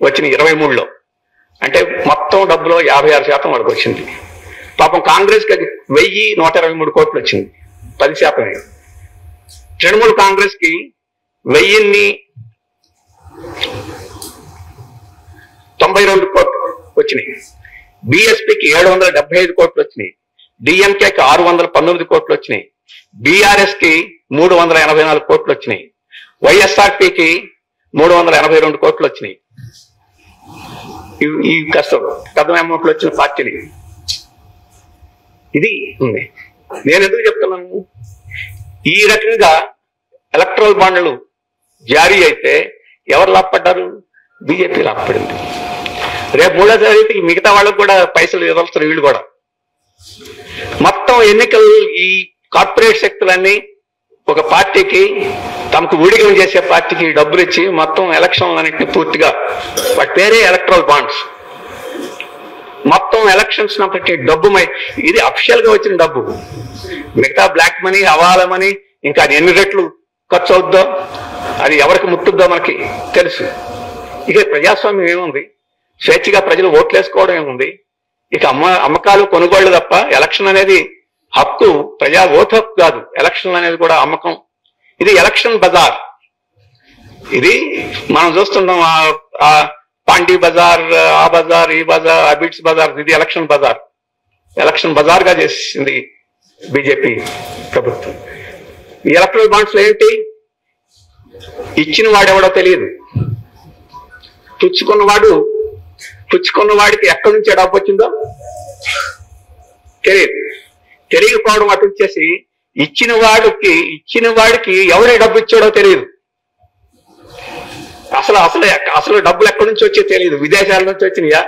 వచ్చిన ఇరవై మూడులో. అంటే మొత్తం డబ్బులో యాభై ఆరు శాతం వరకు వచ్చింది. పాపం కాంగ్రెస్కి వెయ్యి నూట ఇరవై మూడు కోట్లు వచ్చింది. పది శాతమే. తృణమూల్ కాంగ్రెస్కి వెయ్యిన్ని తొంభై రెండు కోట్లు వచ్చినాయి. బిఎస్పికి ఏడు వందల డెబ్బై ఐదు కోట్లు వచ్చినాయి. డిఎంకేకి ఆరు వందల పంతొమ్మిది కోట్లు వచ్చినాయి. బీఆర్ఎస్కి మూడు వందల ఎనభై నాలుగు కోట్లు వచ్చినాయి. వైఎస్ఆర్పికి మూడు వందల ఎనభై రెండు కోట్లు వచ్చినాయి. ఈ కష్టం పెద్ద అమౌంట్లు వచ్చిన పార్టీలు ఇది ఉంది. నేను ఎందుకు చెప్తున్నాను? ఈ రకంగా ఎలక్ట్రల్ బాండ్లు జారీ అయితే ఎవరు లాభపడ్డారు? బీజేపీ లాభపడింది. రేపు మూడో తారీఖు మిగతా వాళ్ళకు కూడా పైసలు ఇవ్వాల్సిన వీళ్ళు కూడా. మొత్తం ఎన్నికలు ఈ కార్పొరేట్ శక్తులన్నీ ఒక పార్టీకి తమకు ఊడిగం చేసే పార్టీకి డబ్బులు ఇచ్చి మొత్తం ఎలక్షన్లన్నింటినీ పూర్తిగా వాటి పేరే ఎలక్ట్రల్ బాండ్స్. మొత్తం ఎలక్షన్స్ నప్పటి డబ్బు మై ఇది అఫిషియల్గా వచ్చిన డబ్బు. మిగతా బ్లాక్ మనీ అవాల మనీ ఇంకా అది ఎన్ని రెట్లు ఖర్చు అవుద్దో అది ఎవరికి ముట్టుద్దో మనకి తెలుసు. ఇక ప్రజాస్వామ్యం ఏముంది? స్వేచ్ఛగా ప్రజలు ఓట్లు వేసుకోవడం ఏముంది? ఇక అమ్మ అమ్మకాలు కొనుగోళ్ళు తప్ప ఎలక్షన్ అనేది హక్కు ప్రజా ఓటు హక్కు కాదు. ఎలక్షన్ అనేది కూడా అమ్మకం. ఇది ఎలక్షన్ బజార్. ఇది మనం చూస్తున్నాం ఆ- ఆ పాండీ బజార్ ఆ బజార్ ఈ బజార్ అబిట్స్ బజార్ ఇది ఎలక్షన్ బజార్. ఎలక్షన్ బజార్గా చేసింది బీజేపీ ప్రభుత్వం. ఈ ఎలక్ట్రల్ బాండ్స్ ఏంటి? ఇచ్చిన వాడెవడో తెలియదు. పుచ్చుకున్నవాడు పుచ్చుకున్న వాడికి ఎక్కడి నుంచి డబ్బు వచ్చిందో? తెలియదు తెలియకపోవడం అటు వచ్చేసి ఇచ్చిన వాడికి ఇచ్చిన వాడికి ఎవరే డబ్బు ఇచ్చాడో తెలియదు అసలు అసలు అసలు డబ్బులు ఎక్కడి నుంచి వచ్చే తెలియదు విదేశాల నుంచి వచ్చినాయా?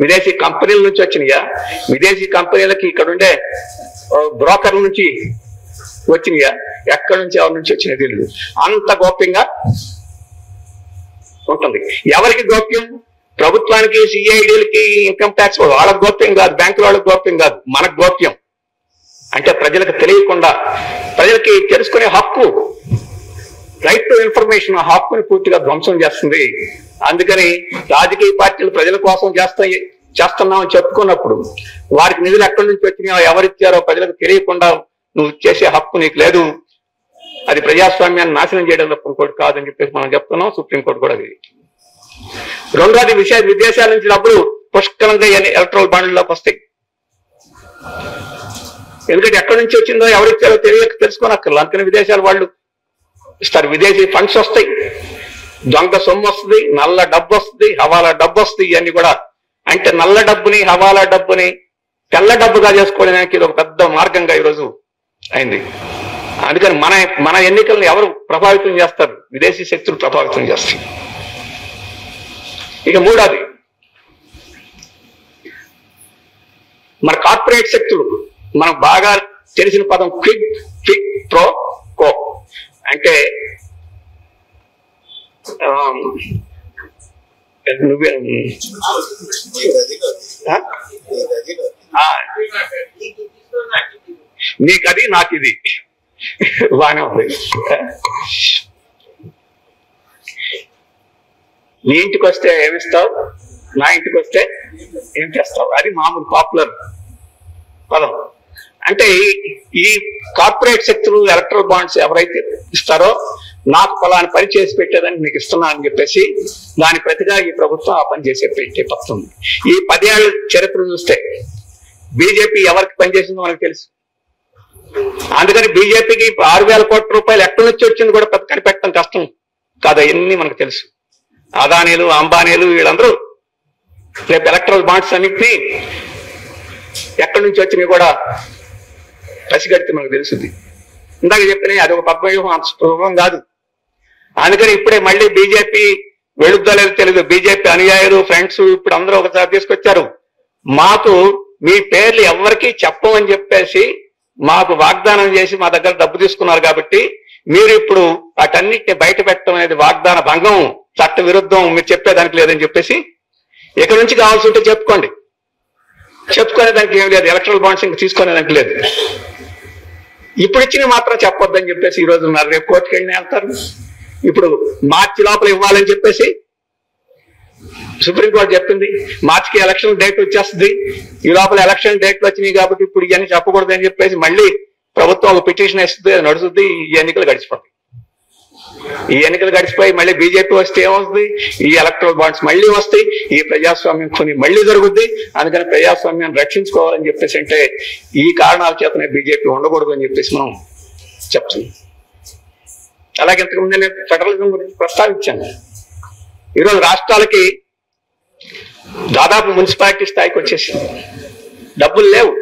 విదేశీ కంపెనీల నుంచి వచ్చినాయా? విదేశీ కంపెనీలకి ఇక్కడ ఉండే బ్రోకర్ల నుంచి వచ్చినాయా? ఎక్కడి నుంచి ఎవరి నుంచి వచ్చినాయో తెలియదు అంత గోప్యంగా ఉంటుంది. ఎవరికి గోప్యం? ప్రభుత్వానికి సిఐడిలకి ఇన్కమ్ ట్యాక్స్ వాళ్ళకి గోప్యం కాదు బ్యాంకుల వాళ్ళకి గోప్యం కాదు మనకు గోప్యం. అంటే ప్రజలకు తెలియకుండా ప్రజలకి తెలుసుకునే హక్కు రైట్ టు ఇన్ఫర్మేషన్ ఆ హక్కుని పూర్తిగా ధ్వంసం చేస్తుంది. అందుకని రాజకీయ పార్టీలు ప్రజల కోసం చేస్తాయి చేస్తున్నామని చెప్పుకున్నప్పుడు వారికి నిధులు ఎక్కడి నుంచి వచ్చినాయో ఎవరిచ్చారో ప్రజలకు తెలియకుండా నువ్వు చేసే హక్కు నీకు లేదు. అది ప్రజాస్వామ్యాన్ని నాశనం చేయడం తప్ప ఇంకోటి కాదని చెప్పేసి మనం చెప్తున్నాం. సుప్రీంకోర్టు కూడా అది రెండోది విషయ విదేశాల నుంచి డబ్బులు పుష్కలంగా ఎలక్ట్రల్ బాండ్లలోకి వస్తాయి. ఎందుకంటే ఎక్కడి నుంచి వచ్చిందో ఎవరిచ్చారో తెలియక తెలుసుకోనక్కర్లేదు. అందుకని విదేశాల వాళ్ళు ఇస్తారు. విదేశీ ఫండ్స్ వస్తాయి. దొంగ సొమ్ము వస్తుంది నల్ల డబ్బు వస్తుంది హవాలా డబ్బు వస్తుంది. ఇవన్నీ కూడా అంటే నల్ల డబ్బుని హవాలా డబ్బుని తెల్ల డబ్బుగా చేసుకోవడానికి ఇది ఒక పెద్ద మార్గంగా ఈరోజు అయింది. అందుకని మన మన ఎన్నికలను ఎవరు ప్రభావితం చేస్తారు? విదేశీ శక్తులు ప్రభావితం చేస్తాయి. ఇక మూడోది. మన కార్పొరేట్ శక్తులు మనకు బాగా తెలిసిన పదం క్విక్ క్విక్ ప్రో కో. అంటే నువ్వే. నీకది నాకు ఇది బాగానే ఉంది. నీ ఇంటికి వస్తే ఏమిస్తావు? నా ఇంటికి వస్తే ఏం చేస్తావు? అది మామూలు పాపులర్ పదం. అంటే ఈ- ఈ కార్పొరేట్ శక్తులు ఎలక్ట్రల్ బాండ్స్ ఎవరైతే ఇస్తారో నాకు ఫలాని పని చేసి పెట్టేదని నీకు ఇస్తున్నానని చెప్పేసి దాని ప్రతిగా ఈ ప్రభుత్వం ఆ పని చేసే పెట్టే పడుతుంది ఈ పదేళ్ళ చరిత్ర చూస్తే బీజేపీ ఎవరికి పనిచేసిందో మనకు తెలుసు. అందుకని బీజేపీకి ఆరు వేల కోట్ల రూపాయలు ఎక్కడి నుంచి వచ్చింది కూడా పెద్ద కనిపెట్టడం కష్టం. కాదు అవన్నీ మనకు తెలుసు. అదానీలు అంబానీలు వీళ్ళందరూ రేపు ఎలక్ట్రల్ బాండ్స్ అన్నింటినీ ఎక్కడి నుంచి వచ్చినాయి కూడా పసిగడితే మనకు తెలుస్తుంది. ఇందాక చెప్పిన అది ఒక పద్మవ్యూహం అంత సులభం కాదు. అందుకని ఇప్పుడే మళ్ళీ బీజేపీ వెళుద్దో లేదో తెలియదు బీజేపీ అనుయాయులు ఫ్రెండ్స్ ఇప్పుడు అందరూ ఒకసారి తీసుకొచ్చారు. మాకు మీ పేర్లు ఎవరికి చెప్పమని చెప్పేసి మాకు వాగ్దానం చేసి మా దగ్గర డబ్బు తీసుకున్నారు కాబట్టి మీరు ఇప్పుడు వాటన్నిటిని బయట పెట్టడం అనేది వాగ్దాన భంగం. చట్ట విరుద్ధం మీరు చెప్పేదానికి లేదని చెప్పేసి ఇక నుంచి కావాల్సి ఉంటే చెప్పుకోండి. చెప్పుకునేదానికి ఏం లేదు ఎలక్ట్రల్ బాండ్స్ ఇంకా తీసుకునేదానికి లేదు. ఇప్పుడు ఇచ్చిన మాత్రం చెప్పొద్దని చెప్పేసి ఈ రోజు ఉన్నారు రేపు కోర్టుకి వెళ్ళి వెళ్తారు. ఇప్పుడు మార్చి లోపల ఇవ్వాలని చెప్పేసి సుప్రీంకోర్టు చెప్పింది మార్చికి ఎలక్షన్ డేట్ వచ్చేస్తుంది. ఈ లోపల ఎలక్షన్ డేట్లు వచ్చినాయి కాబట్టి ఇప్పుడు ఇవన్నీ చెప్పకూడదు అని చెప్పేసి మళ్ళీ ప్రభుత్వం ఒక పిటిషన్ ఇస్తుంది అది నడుస్తుంది ఈ ఎన్నికలు గడిచిపోతాయి. ఈ ఎన్నికలు గడిచిపోయి మళ్ళీ బీజేపీ వస్తే ఏమవుతుంది? ఈ ఎలక్ట్రల్ బాండ్స్ మళ్ళీ వస్తాయి. ఈ ప్రజాస్వామ్యం కొన్ని మళ్ళీ జరుగుద్ది. అందుకని ప్రజాస్వామ్యాన్ని రక్షించుకోవాలని చెప్పేసి అంటే ఈ కారణాల చేతనే బీజేపీ ఉండకూడదు అని చెప్పేసి మనం చెప్తున్నాం. అలాగే ఇంతకుముందు నేను ఫెడరలిజం గురించి ప్రస్తావించాను. ఈరోజు రాష్ట్రాలకి దాదాపు మున్సిపాలిటీ స్థాయికి వచ్చేసింది. డబ్బులు లేవు.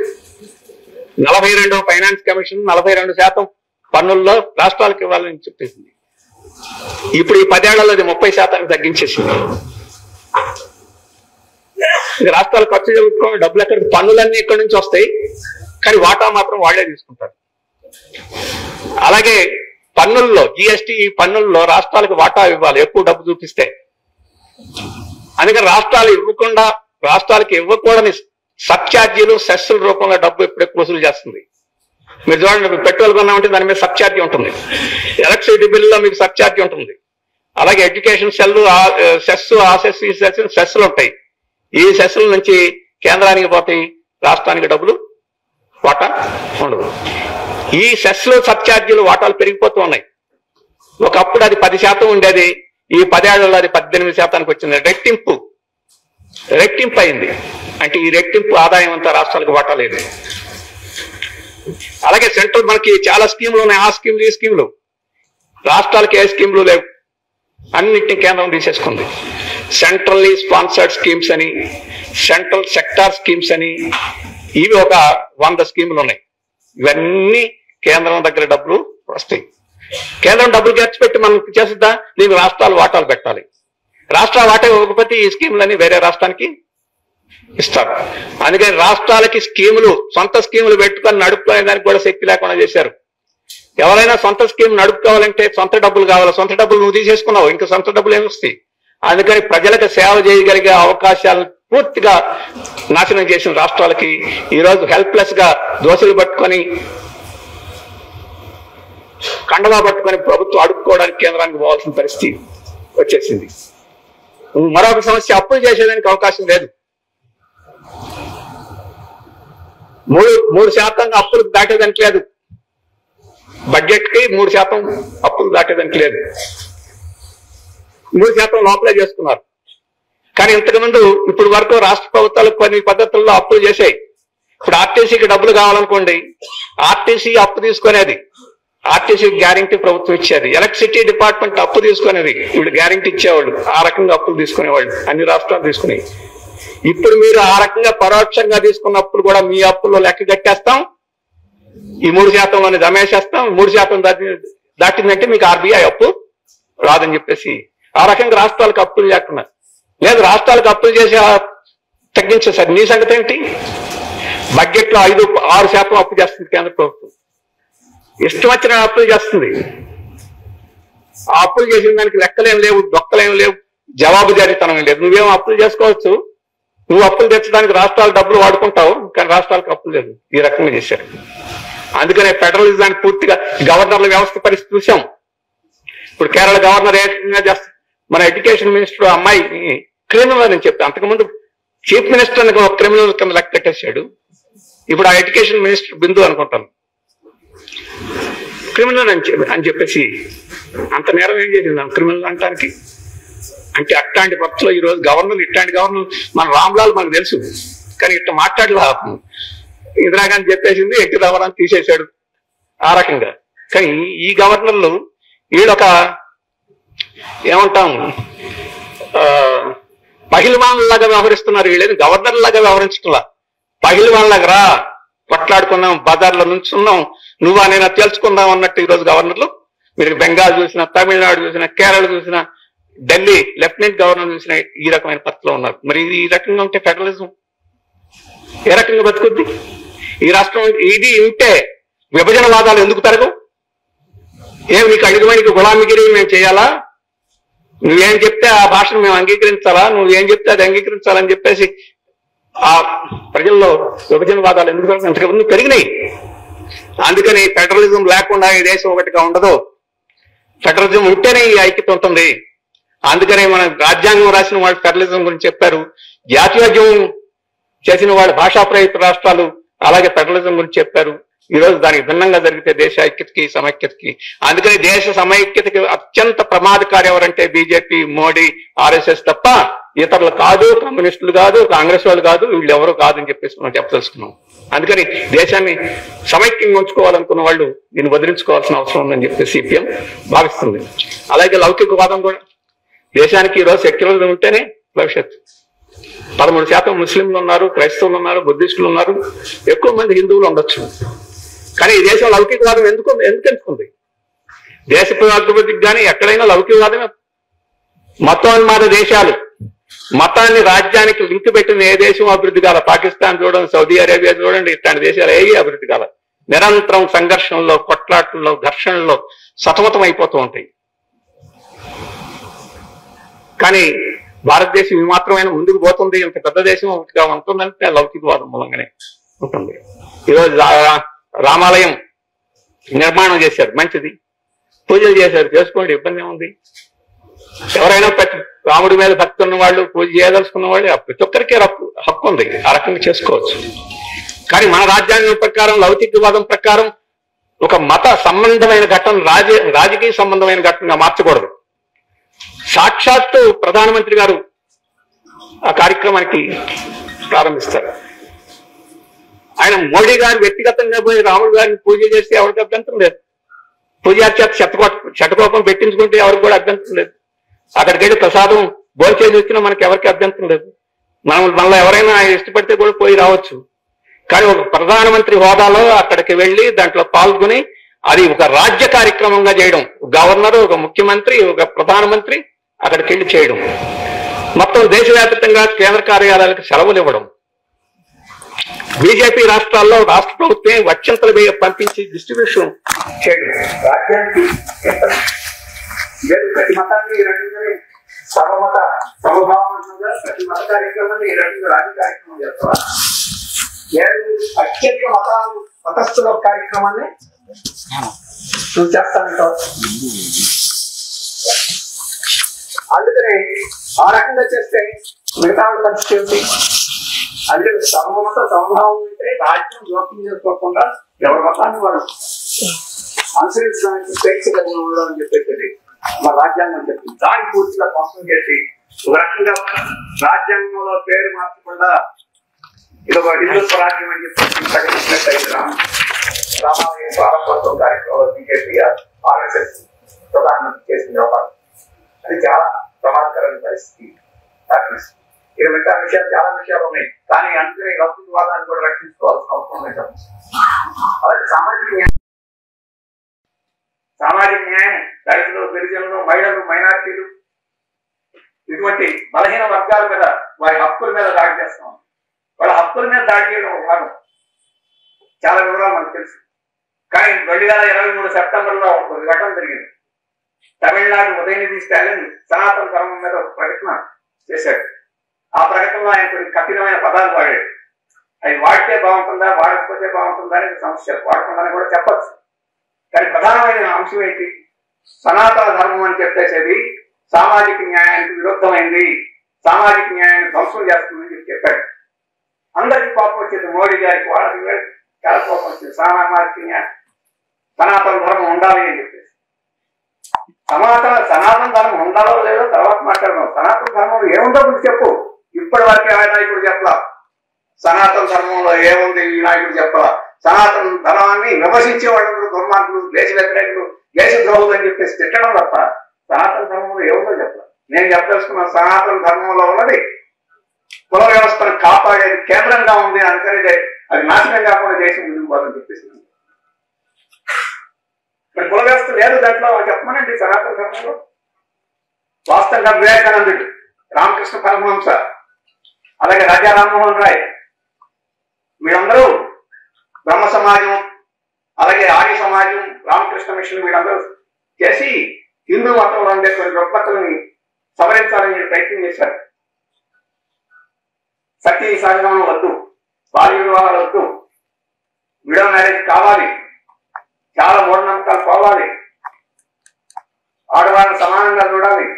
నలభై ఫైనాన్స్ కమిషన్ నలభై రెండు శాతం పన్నుల్లో రాష్ట్రాలకు ఇవ్వాలని చెప్పేసింది. ఇప్పుడు ఈ పదేళ్ళలో అది ముప్పై శాతానికి తగ్గించేసింది. రాష్ట్రాలు ఖర్చు జరుగుతున్న డబ్బులు ఎక్కడ పన్నులన్నీ ఇక్కడి నుంచి వస్తాయి. కానీ వాటా మాత్రం వాళ్ళే తీసుకుంటారు. అలాగే పన్నుల్లో జిఎస్టి పన్నుల్లో రాష్ట్రాలకు వాటా ఇవ్వాలి ఎక్కువ డబ్బు చూపిస్తే. అందుకని రాష్ట్రాలు ఇవ్వకుండా రాష్ట్రాలకు ఇవ్వకూడని సబ్ఛార్జీలు సెస్సుల రూపంలో డబ్బు ఎప్పుడెప్పుడు వసూలు చేస్తుంది? మీరు చూడండి పెట్రోల్ కొన్నామంటే దాని మీద సబ్ఛార్జీ ఉంటుంది. ఎలక్ట్రిసిటీ బిల్లులో మీకు సబ్ఛార్జీ ఉంటుంది. అలాగే ఎడ్యుకేషన్ సెల్ సెస్ ఆ సెస్ ఈ సెస్ సెస్లు ఉంటాయి. ఈ సెస్ల నుంచి కేంద్రానికి పోతాయి రాష్ట్రానికి డబ్బులు వాటా ఉండదు. ఈ సెస్లు సబ్ఛార్జీలు వాటాలు పెరిగిపోతూ ఉన్నాయి. ఒకప్పుడు అది పది శాతం ఉండేది ఈ పదేళ్ళలో అది పద్దెనిమిది శాతానికి వచ్చింది. రెట్టింపు రెట్టింపు అయింది. అంటే ఈ రెట్టింపు ఆదాయం అంతా రాష్ట్రాలకు వాటా లేదు. అలాగే సెంట్రల్ మనకి చాలా స్కీములు ఉన్నాయి. ఆ స్కీములు ఈ స్కీములు. రాష్ట్రాలకి ఏ స్కీములు లేవు. అన్నిటిని కేంద్రం తీసేసుకుంది. సెంట్రల్లీ స్పాన్సర్డ్ స్కీమ్స్ అని సెంట్రల్ సెక్టార్ స్కీమ్స్ అని ఇవి ఒక వంద స్కీములు ఉన్నాయి. ఇవన్నీ కేంద్రం దగ్గర డబ్బులు వస్తాయి. కేంద్రం డబ్బులు ఖర్చు పెట్టి మనం చేస్తుందా దీనికి రాష్ట్రాలు వాటాలు పెట్టాలి. రాష్ట్ర వాటా ఇవ్వకపోతే ఈ స్కీములన్నీ వేరే రాష్ట్రానికి ఇస్తారు. అందుకని రాష్ట్రాలకి స్కీములు సొంత స్కీములు పెట్టుకొని నడుపుకునే దానికి కూడా శక్తి లేకుండా చేశారు. ఎవరైనా సొంత స్కీమ్ నడుపుకోవాలంటే సొంత డబ్బులు కావాలి. సొంత డబ్బులు నువ్వు తీసేసుకున్నావు. ఇంకా సొంత డబ్బులు ఏమి వస్తాయి? అందుకని ప్రజలకు సేవ చేయగలిగే అవకాశాలను పూర్తిగా నాశనం చేసిన రాష్ట్రాలకి ఈ రోజు హెల్ప్లెస్గా దోశలు పట్టుకొని కండగా పట్టుకొని ప్రభుత్వం అడుక్కోవడానికి కేంద్రానికి పోవాల్సిన పరిస్థితి వచ్చేసింది. మరొక సమస్య అప్పులు చేసేదానికి అవకాశం లేదు. మూడు మూడు శాతం అప్పులు దాటేదానికి లేదు బడ్జెట్కి మూడు శాతం అప్పులు దాటేదానికి లేదు మూడు శాతం లోపలే చేసుకున్నారు. కానీ ఇంతకుముందు ఇప్పుడు వరకు రాష్ట్ర ప్రభుత్వాలు కొన్ని పద్ధతుల్లో అప్పులు చేశాయి. ఇప్పుడు ఆర్టీసీకి డబ్బులు కావాలనుకోండి ఆర్టీసీ అప్పు తీసుకునేది. ఆర్టీసీ గ్యారంటీ ప్రభుత్వం ఇచ్చేది. ఎలక్ట్రిసిటీ డిపార్ట్మెంట్ అప్పు తీసుకునేది. వీళ్ళు గ్యారంటీ ఇచ్చేవాళ్ళు. ఆ రకంగా అప్పులు తీసుకునేవాళ్ళు. అన్ని రాష్ట్రాలు తీసుకునేవి ఇప్పుడు మీరు ఆ రకంగా పరోక్షంగా తీసుకున్న అప్పులు కూడా మీ అప్పుల్లో లెక్క కట్టేస్తాం. ఈ మూడు శాతంలోనే జమేసేస్తాం మూడు శాతం దాటి దాటిందంటే మీకు ఆర్బీఐ అప్పు రాదని చెప్పేసి ఆ రకంగా రాష్ట్రాలకు అప్పులు లేకుండా. లేదు రాష్ట్రాలకు అప్పులు చేసి తగ్గించే సార్ నీ సంగతి ఏంటి? బడ్జెట్లో ఐదు ఆరు శాతం అప్పు చేస్తుంది కేంద్ర ప్రభుత్వం. ఇష్టం వచ్చిన అప్పులు చేస్తుంది. ఆ అప్పులు చేసిన దానికి లెక్కలేం లేవు దొక్కలేం లేవు జవాబుదారీతనం లేదు. నువ్వేం అప్పులు చేసుకోవచ్చు? నువ్వు అప్పులు తెచ్చడానికి రాష్ట్రాల డబ్బులు వాడుకుంటావు కానీ రాష్ట్రాలకు అప్పులు లేదు ఈ రకంగా చేశారు అందుకనే ఫెడరలిజానికి పూర్తిగా గవర్నర్ల వ్యవస్థ పరిస్థితి చూసాం ఇప్పుడు కేరళ గవర్నర్ ఏ రకంగా చేస్తా మన ఎడ్యుకేషన్ మినిస్టర్ అమ్మాయి క్రిమినల్ అని చెప్పి. అంతకుముందు చీఫ్ మినిస్టర్ అని ఒక క్రిమినల్ కింద లెక్క కట్టేశాడు. ఇప్పుడు ఆ ఎడ్యుకేషన్ మినిస్టర్ బిందు అనుకుంటాను. క్రిమినల్ అని చెప్పి అని చెప్పేసి అంత నేరం ఏం చేసింది క్రిమినల్ అంటానికి అంటే అట్లాంటి పక్షులు ఈరోజు గవర్నర్ ఇట్లాంటి గవర్నర్ మన రామ్లాల్ మనకు తెలుసు. కానీ ఇట్లా మాట్లాడలే ఇందిరాగాంధీ చెప్పేసింది ఎట్టి రావడానికి తీసేశాడు ఆ రకంగా. కానీ ఈ గవర్నర్లు వీళ్ళొక ఏమంటాం ఆ, లాగా వ్యవహరిస్తున్నారు వీళ్ళని గవర్నర్ లాగా వ్యవహరించట్లా. లాగా రా కొట్లాడుకుందాం బజార్లో నుంచున్నాం నువ్వు నేను తెలుసుకుందాం అన్నట్టు ఈరోజు గవర్నర్లు. మీరు బెంగాల్ చూసినా తమిళనాడు చూసిన కేరళ చూసినా ఢిల్లీ లెఫ్టినెంట్ గవర్నర్ నుంచి ఈ రకమైన పత్రలో ఉన్నారు. మరి ఇది ఈ రకంగా ఉంటే ఫెడరలిజం ఏ రకంగా బతుకుద్ది? ఈ రాష్ట్రం ఇది ఉంటే విభజనవాదాలు ఎందుకు పెరగవు? ఏం నీకు అడిగమనికి గులామిగిరి మేము చేయాలా? నువ్వేం చెప్తే ఆ భాషను మేము అంగీకరించాలా? నువ్వేం చెప్తే అది అంగీకరించాలని చెప్పేసి ఆ ప్రజల్లో విభజనవాదాలు ఎందుకు అంతకుముందు పెరిగినాయి. అందుకని ఫెడరలిజం లేకుండా ఈ దేశం ఒకటిగా ఉండదు. ఫెడరలిజం ఉంటేనే ఈ ఐక్యత ఉంటుంది. అందుకనే మన రాజ్యాంగం రాసిన వాళ్ళు ఫెడరలిజం గురించి చెప్పారు. జాతీయోద్యమం చేసిన వాళ్ళు భాషా ప్రయుక్త రాష్ట్రాలు అలాగే ఫెడరలిజం గురించి చెప్పారు. ఈ రోజు దానికి భిన్నంగా జరిగితే దేశ ఐక్యతకి సమైక్యతకి. అందుకని దేశ సమైక్యతకి అత్యంత ప్రమాదకారి ఎవరంటే బీజేపీ మోడీ ఆర్ఎస్ఎస్ తప్ప ఇతరులు కాదు కమ్యూనిస్టులు కాదు కాంగ్రెస్ వాళ్ళు కాదు వీళ్ళు ఎవరు కాదు అని చెప్పేసి మనం చెప్పదలుచుకున్నాం. అందుకని దేశాన్ని సమైక్యంగా ఉంచుకోవాలనుకున్న వాళ్ళు దీన్ని వదిలించుకోవాల్సిన అవసరం ఉందని చెప్పి సిపిఎం భావిస్తుంది. అలాగే లౌకికవాదం కూడా దేశానికి ఈరోజు సెక్యులర్ ఉంటేనే భవిష్యత్తు పదమూడు శాతం ముస్లింలు ఉన్నారు క్రైస్తవులు ఉన్నారు బుద్ధిస్టులు ఉన్నారు ఎక్కువ మంది హిందువులు ఉండొచ్చు. కానీ ఈ దేశం లౌకికవాదం ఎందుకు ఎందుకు ఎంచుకుంది దేశ అభివృద్ధికి కానీ ఎక్కడైనా లౌకికవాదమే మతోన్మాద దేశాలు. మతాన్ని రాజ్యానికి లింక్ పెట్టిన ఏ దేశం అభివృద్ధి కాల? పాకిస్తాన్ చూడండి సౌదీ అరేబియా చూడండి ఇట్లాంటి దేశాలు ఏవి అభివృద్ధి కాల? నిరంతరం సంఘర్షణలో కొట్లాటల్లో ఘర్షణలో సతమతం అయిపోతూ ఉంటాయి. కానీ భారతదేశం ఈ మాత్రమైన ముందుకు పోతుంది ఇంత పెద్ద దేశం ఒకటిగా ఉంటుందంటే లౌకికవాదం మూలంగానే ఉంటుంది. ఈరోజు రా- రామాలయం నిర్మాణం చేశారు మంచిది. పూజలు చేశారు చేసుకోండి ఇబ్బంది ఏముంది ఎవరైనా రాముడి మీద భక్తి ఉన్న వాళ్ళు పూజ చేయదలుచుకున్న వాళ్ళు ప్రతి ఒక్కరికి హక్కు హక్కు ఉంది. ఆ రకంగా చేసుకోవచ్చు. కానీ మన రాజ్యాంగం ప్రకారం లౌకికవాదం ప్రకారం ఒక మత సంబంధమైన ఘటన రాజకీయ సంబంధమైన ఘటనగా మార్చకూడదు. సాక్షాత్తు ప్రధానమంత్రి గారు ఆ కార్యక్రమానికి ప్రారంభిస్తారు. ఆయన మోడీ గారు వ్యక్తిగతంగా పోయి రాముడు గారిని పూజ చేస్తే ఎవరికి అభ్యంతరం లేదు. పూజార్చేత శతకో శతకోపం పెట్టించుకుంటే ఎవరికి కూడా అభ్యంతరం లేదు. అక్కడికి వెళ్ళి ప్రసాదం భోజనం వచ్చినా మనకి ఎవరికి అభ్యంతరం లేదు. మనం మనలో ఎవరైనా ఇష్టపడితే కూడా పోయి రావచ్చు. కానీ ఒక ప్రధానమంత్రి హోదాలో అక్కడికి వెళ్ళి దాంట్లో పాల్గొని అది ఒక రాజ్య కార్యక్రమంగా చేయడం గవర్నర్ ఒక ముఖ్యమంత్రి ఒక ప్రధానమంత్రి అక్కడికి వెళ్ళి చేయడం. మొత్తం దేశవ్యాప్తంగా కేంద్ర కార్యాలయాలకు సెలవులు ఇవ్వడం. బీజేపీ రాష్ట్రాల్లో రాష్ట్ర ప్రభుత్వం వచ్చంతలు వేయ పంపించి డిస్ట్రిబ్యూషన్ చేయడం. రాజ్యానికి ప్రతి మతాన్ని ఈ రకంగానే సర్వమత సమభావంగా ప్రతి మత కార్యక్రమాన్ని ఈ రకంగా రాజ్య కార్యక్రమం చేస్తారు. అత్యధిక మతాలు మతస్థుల కార్యక్రమాన్ని నువ్వు చేస్తానంటావు అందుకనే ఆ రకంగా చేస్తే మిగతా వాళ్ళ పరిస్థితి ఏమిటి? అందుకని సర్వమత సంభావం అంటే రాజ్యం జోక్యం చేసుకోకుండా ఎవరి మతాన్ని వారు అనుసరించడానికి స్వేచ్ఛ కలిగి ఉండడం అని చెప్పేసి మా రాజ్యాంగం చెప్పింది. దాన్ని పూర్తిగా మోసం చేసి ఒక రకంగా రాజ్యాంగంలో పేరు మార్చకుండా ఇది ఒక హిందూ స్వరాజ్యం అని చెప్పేసి ప్రకటించినట్టయితే రామాలయం ప్రారంభోత్సవం కార్యక్రమంలో బీజేపీ ఆర్ఎస్ఎస్ ప్రధానమంత్రి చేసిన వ్యవహారం అది చాలా ప్రమాదకరమైన పరిస్థితి. ఇక మిగతా విషయాలు చాలా విషయాలు ఉన్నాయి. కానీ అందుకనే లౌకికవాదాన్ని కూడా రక్షించుకోవాల్సిన అవసరం లేదు. అలాగే సామాజిక న్యాయం. సామాజిక న్యాయం దళితులు గిరిజనులు మహిళలు మైనార్టీలు ఇటువంటి బలహీన వర్గాల మీద వారి హక్కుల మీద దాడి చేస్తాం వాళ్ళ హక్కుల మీద దాడి చేయడం ఒక భాగం. చాలా వివరాలు మనకు తెలుసు. కానీ రెండు వేల ఇరవై మూడు సెప్టెంబర్లో ఒక ఘటన జరిగింది. తమిళనాడు ఉదయనిధి స్టాలిన్ సనాతన ధర్మం మీద ఒక ప్రకటన చేశాడు. ఆ ప్రకటనలో ఆయన కొన్ని కఠినమైన పదాలు వాడాడు. అవి వాడితే బాగుంటుందా వాడకపోతే బాగుంటుందా అనేది సమస్య. వాడకుండానే కూడా చెప్పచ్చు. కానీ ప్రధానమైన అంశం ఏంటి? సనాతన ధర్మం అని చెప్పేసేది సామాజిక న్యాయానికి విరుద్ధమైంది. సామాజిక న్యాయాన్ని ధ్వంసం చేస్తుందని చెప్పి చెప్పాడు. అందరికీ కోపం వచ్చేది మోడీ గారికి వాళ్ళకి చాలా కోపం వచ్చింది. సామాజిక న్యాయం సనాతన ధర్మం ఉండాలి అని చెప్పి సనాతన సనాతన ధర్మం ఉండాలో లేదో తర్వాత మాట్లాడదాం. సనాతన ధర్మం ఏముందో ముందు చెప్పు. ఇప్పటి వరకు ఆ నాయకుడు చెప్పలా. సనాతన ధర్మంలో ఏముంది ఈ నాయకుడు చెప్పలా. సనాతన ధర్మాన్ని విమర్శించే వాళ్ళందరూ దుర్మార్గులు దేశ వ్యతిరేకులు దేశ ద్రోహులు అని చెప్పేసి తిట్టడం తప్ప సనాతన ధర్మంలో ఏముందో చెప్పలా. నేను చెప్పదలుచుకున్న సనాతన ధర్మంలో ఉన్నది కుల వ్యవస్థను కాపాడేది కేంద్రంగా ఉంది అందుకని అది నాశనం కాకుండా దేశం ముందుకు పోదని చెప్పేసి మరి కుల వ్యవస్థ లేదు దాంట్లో చెప్పమనండి. సనాతన ధర్మంలో. వాస్తవంగా వివేకానందుడు. రామకృష్ణ పరమహంస. అలాగే రాజా రామ్మోహన్ రాయ్. వీళ్ళందరూ బ్రహ్మ సమాజం అలాగే ఆర్య సమాజం రామకృష్ణ మిషన్ వీళ్ళందరూ చేసి హిందూ మతంలో ఉండేటువంటి రుగ్మతల్ని సవరించాలని వీళ్ళు ప్రయత్నం చేశారు. సతీ సహగమనం వద్దు. బాల్య వివాహాలు వద్దు. విడో మ్యారేజ్ కావాలి. చాలా మూఢనమ్మకాలు పోవాలి. ఆడవాళ్ళని సమానంగా చూడాలి.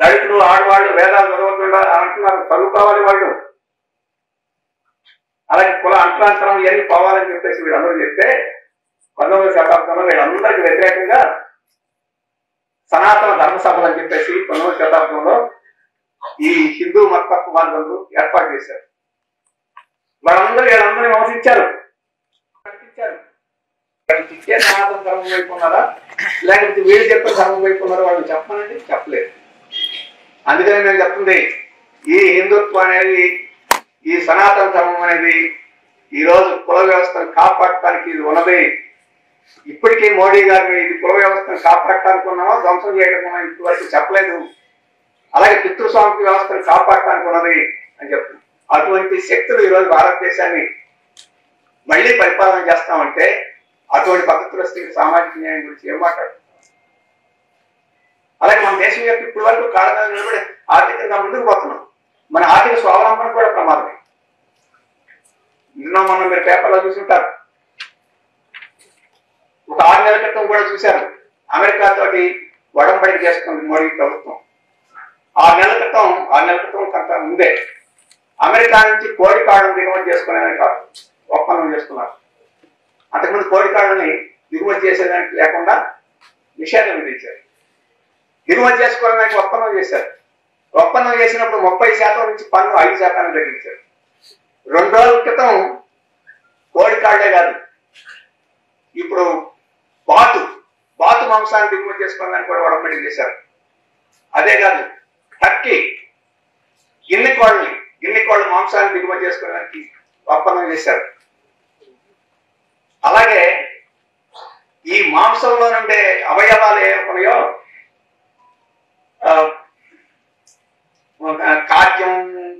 దళితులు ఆడవాళ్ళు వేదాలు చదవకుండా అంటున్నారు. చదువుకోవాలి వాళ్ళు. అలాగే కుల అంతరాంతరం ఇవన్నీ పోవాలని చెప్పేసి వీళ్ళందరూ చెప్తే పంతొమ్మిది శతాబ్దంలో వీళ్ళందరికీ వ్యతిరేకంగా సనాతన ధర్మ సభలు అని చెప్పేసి పంతొమ్మిది శతాబ్దంలో ఈ హిందూ మతత్వవాదులు ఏర్పాటు చేశారు. వాళ్ళందరూ వీళ్ళందరినీ విమర్శించారు. కనిపించారు వాళ్ళు నాదం సనాతన ధర్మం వైపు ఉన్నారా? లేకపోతే వీళ్ళు చెప్పిన ధర్మం వైపు ఉన్నారా? వాళ్ళు చెప్పనండి చెప్పలేదు. అందుకని నేను చెప్తుంది ఈ హిందుత్వం అనేది ఈ సనాతన ధర్మం అనేది ఈ రోజు కుల వ్యవస్థను కాపాడటానికి ఇది ఉన్నది. ఇప్పటికీ మోడీ గారిని ఇది కుల వ్యవస్థను కాపాడటానికి ఉన్నామో? ధ్వంసం చేయడం ఉన్నామో? ఇప్పటివరకు చెప్పలేదు. అలాగే పితృస్వామి వ్యవస్థను కాపాడటానికి ఉన్నది అని చెప్తుంది. అటువంటి శక్తులు ఈరోజు భారతదేశాన్ని మళ్ళీ పరిపాలన చేస్తామంటే అటువంటి పద్ధతులు వస్తే సామాజిక న్యాయం గురించి ఏం మాట్లాడు అలాగే మన దేశం యొక్క ఇప్పటి వరకు కారణాలు నిలబడి ఆర్థికంగా ముందుకు పోతున్నాం. మన ఆర్థిక స్వావలంబన కూడా ప్రమాదమే. నిన్న మొన్న మీరు పేపర్లో చూసుంటారు. ఒక ఆరు నెలల క్రితం కూడా చూశారు. అమెరికా తోటి వడంబడిక చేసుకుంది మోడీ ప్రభుత్వం. ఆరు నెలల క్రితం ఆరు నెలల క్రితం కొంత ముందే అమెరికా నుంచి కోడి కాడం దిగుమతి చేసుకునే ఒప్పందం చేసుకున్నారు. అంతకుముందు కోడికాళ్ళని దిగుమతి చేసేదానికి లేకుండా నిషేధం విధించారు. దిగుమతి చేసుకోవడానికి ఒప్పందం చేశారు. ఒప్పందం చేసినప్పుడు ముప్పై శాతం నుంచి పన్ను ఐదు శాతాన్ని తగ్గించారు. రెండు రోజుల క్రితం కోడికాళ్ళే కాదు. ఇప్పుడు బాతు బాతు మాంసాన్ని దిగుమతి చేసుకోవడానికి కూడా ఒడంబడి చేశారు. అదే కాదు టర్కీ గిన్నె కోళ్ళని గిన్నె కోళ్ళ మాంసాన్ని దిగుమతి చేసుకోవడానికి ఒప్పందం చేశారు. అలాగే ఈ మాంసంలో నుండే అవయవాలు ఏ ఉన్నాయో కాద్యం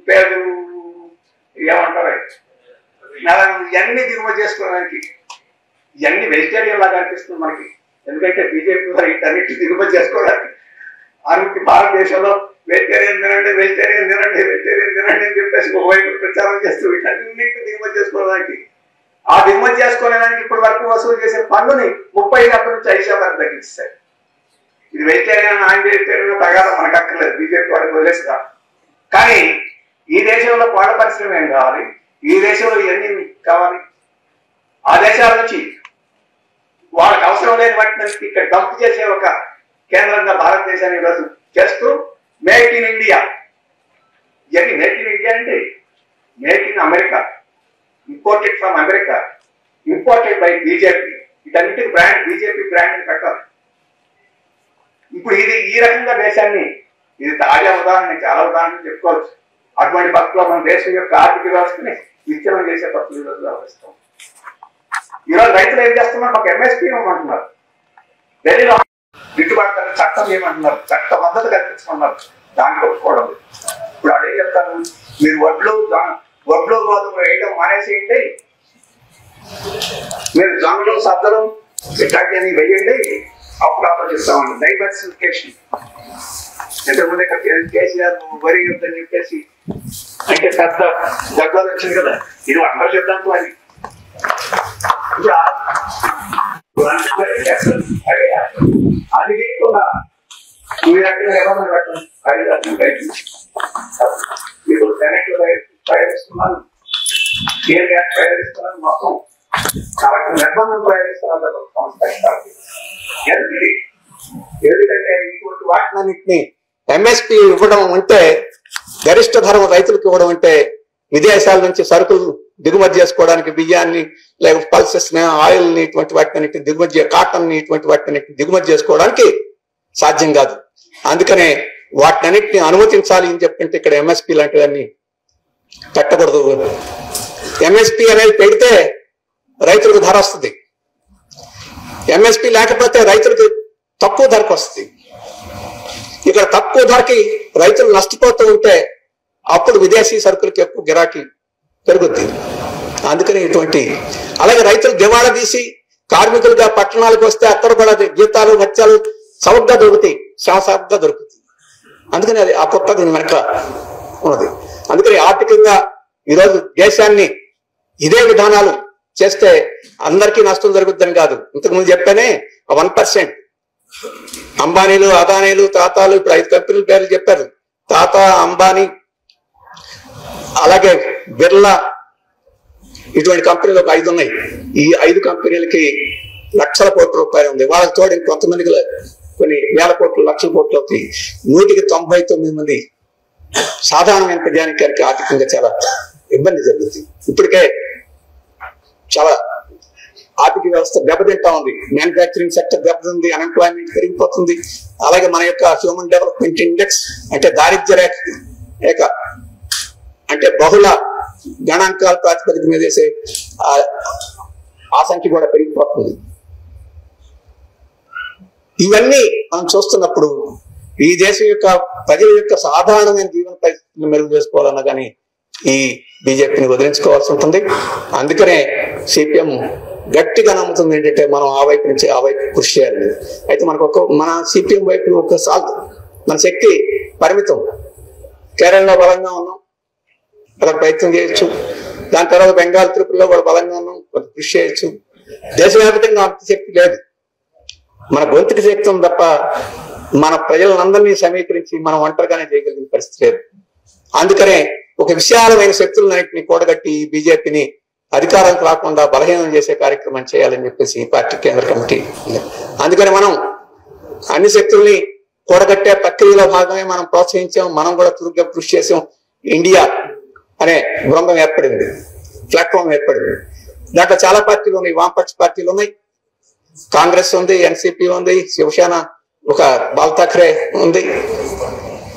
పేదలు ఏమంటారు? ఇవన్నీ దిగుమతి చేసుకోవడానికి ఇవన్నీ వెజిటేరియన్ లాగా అనిపిస్తుంది మనకి. ఎందుకంటే బీజేపీ వారు వీటన్నిటి దిగుమతి చేసుకోవడానికి అందుకే భారతదేశంలో వెజిటేరియన్ తినండి వెజిటేరియన్ తినండి వెజిటేరియన్ తినండి అని చెప్పేసి ఒకవైపు ప్రచారం చేస్తూ వీటన్నిటి దిగుమతి చేసుకోవడానికి ఆ దిగుమతి చేసుకోవడానికి ఇప్పటి వరకు వసూలు చేసే పన్నుని ముప్పై శాతం నుంచి ఐదు శాతానికి తగ్గిస్తాయి. ఇది వెజిటేరియన్ నాన్ వెజిటేరియన్ తగాద మనకు అక్కర్లేదు. బీజేపీ వాడికి వదిలేసుగా కానీ ఈ దేశంలో కోళ్ళ పరిశ్రమ ఏం కావాలి? ఈ దేశంలో ఇవన్నీ కావాలి? ఆ దేశాల నుంచి వాళ్ళకి అవసరం లేని వాటిని ఇక్కడ డంప్ చేసే ఒక కేంద్రంగా భారతదేశాన్ని ఈరోజు చేస్తూ మేక్ ఇన్ ఇండియా. ఇవన్నీ మేక్ ఇన్ ఇండియా అంటే make in America. Imported from America imported by BJP వీటన్నిటికి బ్రాండ్ బీజేపీ బ్రాండ్ పెట్టాలి ఇప్పుడు ఇది ఈ రకంగా దేశాన్ని ఇది తాజా ఉదాహరణ చాలా ఉదాహరణలు చెప్పుకోవచ్చు. అటువంటి పద్ధతిలో మన దేశం యొక్క ఆర్థిక వ్యవస్థని విచ్ఛిన్నం చేసే పద్ధతులు వ్యవహరిస్తాం ఈరోజు రైతులు ఏం చేస్తున్నారు? మాకు ఎంఎస్పీ ఇవ్వమంటున్నారు. ఢిల్లీలో గిట్టుబాటు చట్టం ఏమంటున్నారు చట్ట మద్దతు కల్పించమన్నారు. దాంట్లో ఒప్పుకోవడం ఇప్పుడు అదే చెప్తాను మీరు వడ్లు దాని వడ్లో గోధుమలు వేయడం మానేసేయండి. మీరు జొన్నలు సద్దలు ఇట్లాంటివన్నీ వేయండి. అప్పుడు ఆలోచిస్తామండి. డైవర్సిఫికేషన్ ఇంతకుముందు ఇక్కడ కేసీఆర్ వరి యుద్ధం చెప్పేసి అంటే పెద్ద దగ్గర వచ్చింది కదా. ఇది అందరూ సిద్ధాంతం అని. అది చేయకుండా ఈ రకంగా ఎవరు పెట్టండి? అది రకంగా బయట. ఇప్పుడు సెనెట్లు ప్రయాణిస్తున్నారు గ్యాస్ మొత్తం చాలా నిర్బంధం ప్రయాణిస్తున్నారు ఎందుకంటే ఎందుకంటే ఇటువంటి వాటినన్నింటినీ ఎంఎస్పి ఇవ్వడం అంటే గరిష్ట ధరం రైతులకు ఇవ్వడం అంటే విదేశాల నుంచి సరుకులు దిగుమతి చేసుకోవడానికి బియ్యాన్ని లేక పల్సెస్ ఆయిల్ని ఇటువంటి వాటిని దిగుమతి కాటన్ని ఇటువంటి వాటిని దిగుమతి చేసుకోవడానికి సాధ్యం కాదు. అందుకనే వాటినన్నింటినీ అనుమతించాలి అని చెప్తుంటే ఇక్కడ ఎంఎస్పి లాంటివన్నీ పెట్టకూడదు. ఎంఎస్పి అనేది పెడితే రైతులకు ధర వస్తుంది. ఎంఎస్పి లేకపోతే రైతులకు తక్కువ ధరకు వస్తుంది. ఇక్కడ తక్కువ ధరకి రైతులు నష్టపోతూ ఉంటే అప్పుడు విదేశీ సరుకులకి ఎక్కువ గిరాకీ పెరుగుద్ది. అందుకని ఇటువంటి అలాగే రైతులు దివాళా తీసి కార్మికులుగా పట్టణాలకు వస్తే అక్కడ కూడా జీతాలు మత్యాలు చౌకగా దొరుకుతాయి. శాసగా దొరుకుతాయి. అందుకని అది ఆ కొత్త దీని వెనక ఉన్నది. అందుకని ఆర్థికంగా ఈరోజు దేశాన్ని ఇదే విధానాలు చేస్తే అందరికీ నష్టం జరుగుద్దని కాదు. ఇంతకుముందు చెప్పానే వన్ పర్సెంట్. అంబానీలు అదానీలు తాతాలు ఇప్పుడు ఐదు కంపెనీల పేర్లు చెప్పారు. తాత అంబానీ అలాగే బిర్లా ఇటువంటి కంపెనీలు ఒక ఐదు ఉన్నాయి. ఈ ఐదు కంపెనీలకి లక్షల కోట్ల రూపాయలు ఉంది. వాళ్ళకి తోడు ఇంకొంతమందికి కొన్ని వేల కోట్లు లక్షల కోట్లు అవుతాయి. నూటికి తొంభై తొమ్మిది మంది సాధారణమైన ప్రజానికానికి ఆర్థికంగా చాలా ఇబ్బంది జరుగుతుంది. ఇప్పటికే చాలా ఆర్థిక వ్యవస్థ దెబ్బతింటా ఉంది. మ్యానుఫ్యాక్చరింగ్ సెక్టర్ దెబ్బతింది అన్ఎంప్లాయ్మెంట్ పెరిగిపోతుంది. అలాగే మన యొక్క హ్యూమన్ డెవలప్మెంట్ ఇండెక్స్ అంటే దారిద్ర్య రేఖ రేఖ అంటే బహుళ గణాంకాల ప్రాతిపదిక మీద వేసే ఆ సంఖ్య కూడా పెరిగిపోతుంది. ఇవన్నీ మనం చూస్తున్నప్పుడు ఈ దేశం యొక్క ప్రజల యొక్క సాధారణమైన జీవన పరిస్థితులను మెరుగు చేసుకోవాలన్నా కానీ ఈ బీజేపీని వదిలించుకోవాల్సి ఉంటుంది. అందుకనే సిపిఎం గట్టిగా నమ్ముతుంది ఏంటంటే మనం ఆ వైపు నుంచి ఆ వైపు కృషి చేయాలి. అయితే మనకు ఒక మన సిపిఎం వైపు ఒక సాల్ట్ మన శక్తి పరిమితం. కేరళలో బలంగా ఉన్నాం అక్కడ ప్రయత్నం చేయొచ్చు. దాని తర్వాత బెంగాల్ త్రిపురలో కూడా బలంగా ఉన్నాం కొంత కృషి చేయొచ్చు. దేశవ్యాప్తంగా అంత శక్తి లేదు. మన గొంతుకి శక్తి తప్ప మన ప్రజలందరినీ సమీకరించి మనం ఒంటరిగానే చేయగలిగిన పరిస్థితి లేదు. అందుకనే ఒక విశాలమైన శక్తులన్నింటినీ కూడగట్టి బీజేపీని అధికారంకి రాకుండా బలహీనం చేసే కార్యక్రమం చేయాలని చెప్పేసి ఈ పార్టీ కేంద్ర కమిటీ అందుకని మనం అన్ని శక్తుల్ని కూడగట్టే ప్రక్రియలో భాగమే మనం ప్రోత్సహించాం మనం కూడా చురుగ్గా కృషి చేసాం. ఇండియా అనే బృందం ఏర్పడింది ప్లాట్ఫామ్ ఏర్పడింది. దాంట్లో చాలా పార్టీలు ఉన్నాయి వామపక్ష పార్టీలు ఉన్నాయి. కాంగ్రెస్ ఉంది ఎన్సిపి ఉంది శివసేన ఒక బాల్ ఠాక్రే ఉంది.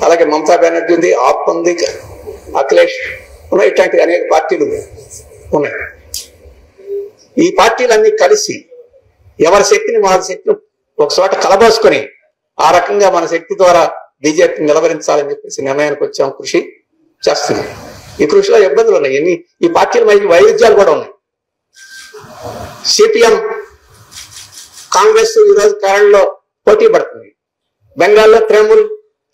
అలాగే మమతా బెనర్జీ ఉంది ఆప్ ఉంది అఖిలేష్ ఉన్నాయి. ఇట్లాంటి అనేక పార్టీలు ఉన్నాయి. ఈ పార్టీలన్నీ కలిసి ఎవరి శక్తిని వాళ్ళ శక్తిని ఒక చోట కలబోసుకొని ఆ రకంగా మన శక్తి ద్వారా బీజేపీని నిలవరించాలని చెప్పేసి నిర్ణయానికి వచ్చాం. కృషి చేస్తున్నాం. ఈ కృషిలో ఇబ్బందులు ఉన్నాయి. ఎన్ని? ఈ పార్టీల మధ్య వైవిధ్యాలు కూడా ఉన్నాయి. సిపిఎం కాంగ్రెస్ ఈరోజు కేరళలో పోటీ పడుతుంది. బెంగాల్లో తృణమూల్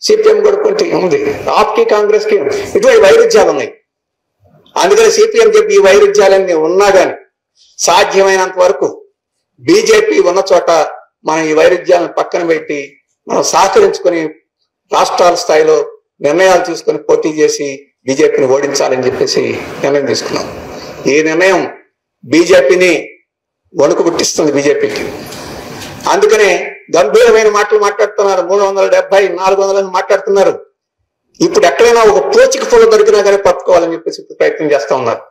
సిపిఎం కూడా పోటీ ఉంది ఆప్కి కాంగ్రెస్కి ఇటువంటి వైరుధ్యాలు ఉన్నాయి. అందుకని సిపిఎం చెప్పి ఈ వైరుధ్యాలన్నీ ఉన్నా గాని సాధ్యమైనంత వరకు బీజేపీ ఉన్న చోట మనం ఈ వైరుధ్యాలను పక్కన పెట్టి మనం సహకరించుకొని రాష్ట్రాల స్థాయిలో నిర్ణయాలు తీసుకొని పోటీ చేసి బీజేపీని ఓడించాలని చెప్పేసి నిర్ణయం తీసుకున్నాం. ఈ నిర్ణయం బీజేపీని వణుకు పుట్టిస్తుంది బీజేపీకి. అందుకనే గంభీరమైన మాటలు మాట్లాడుతున్నారు. మూడు వందల డెబ్బై నాలుగు వందల మాట్లాడుతున్నారు. ఇప్పుడు ఎక్కడైనా ఒక పోచిక పూల దొరికినా కానీ పట్టుకోవాలని చెప్పేసి ఇప్పుడు ప్రయత్నం చేస్తా ఉన్నారు.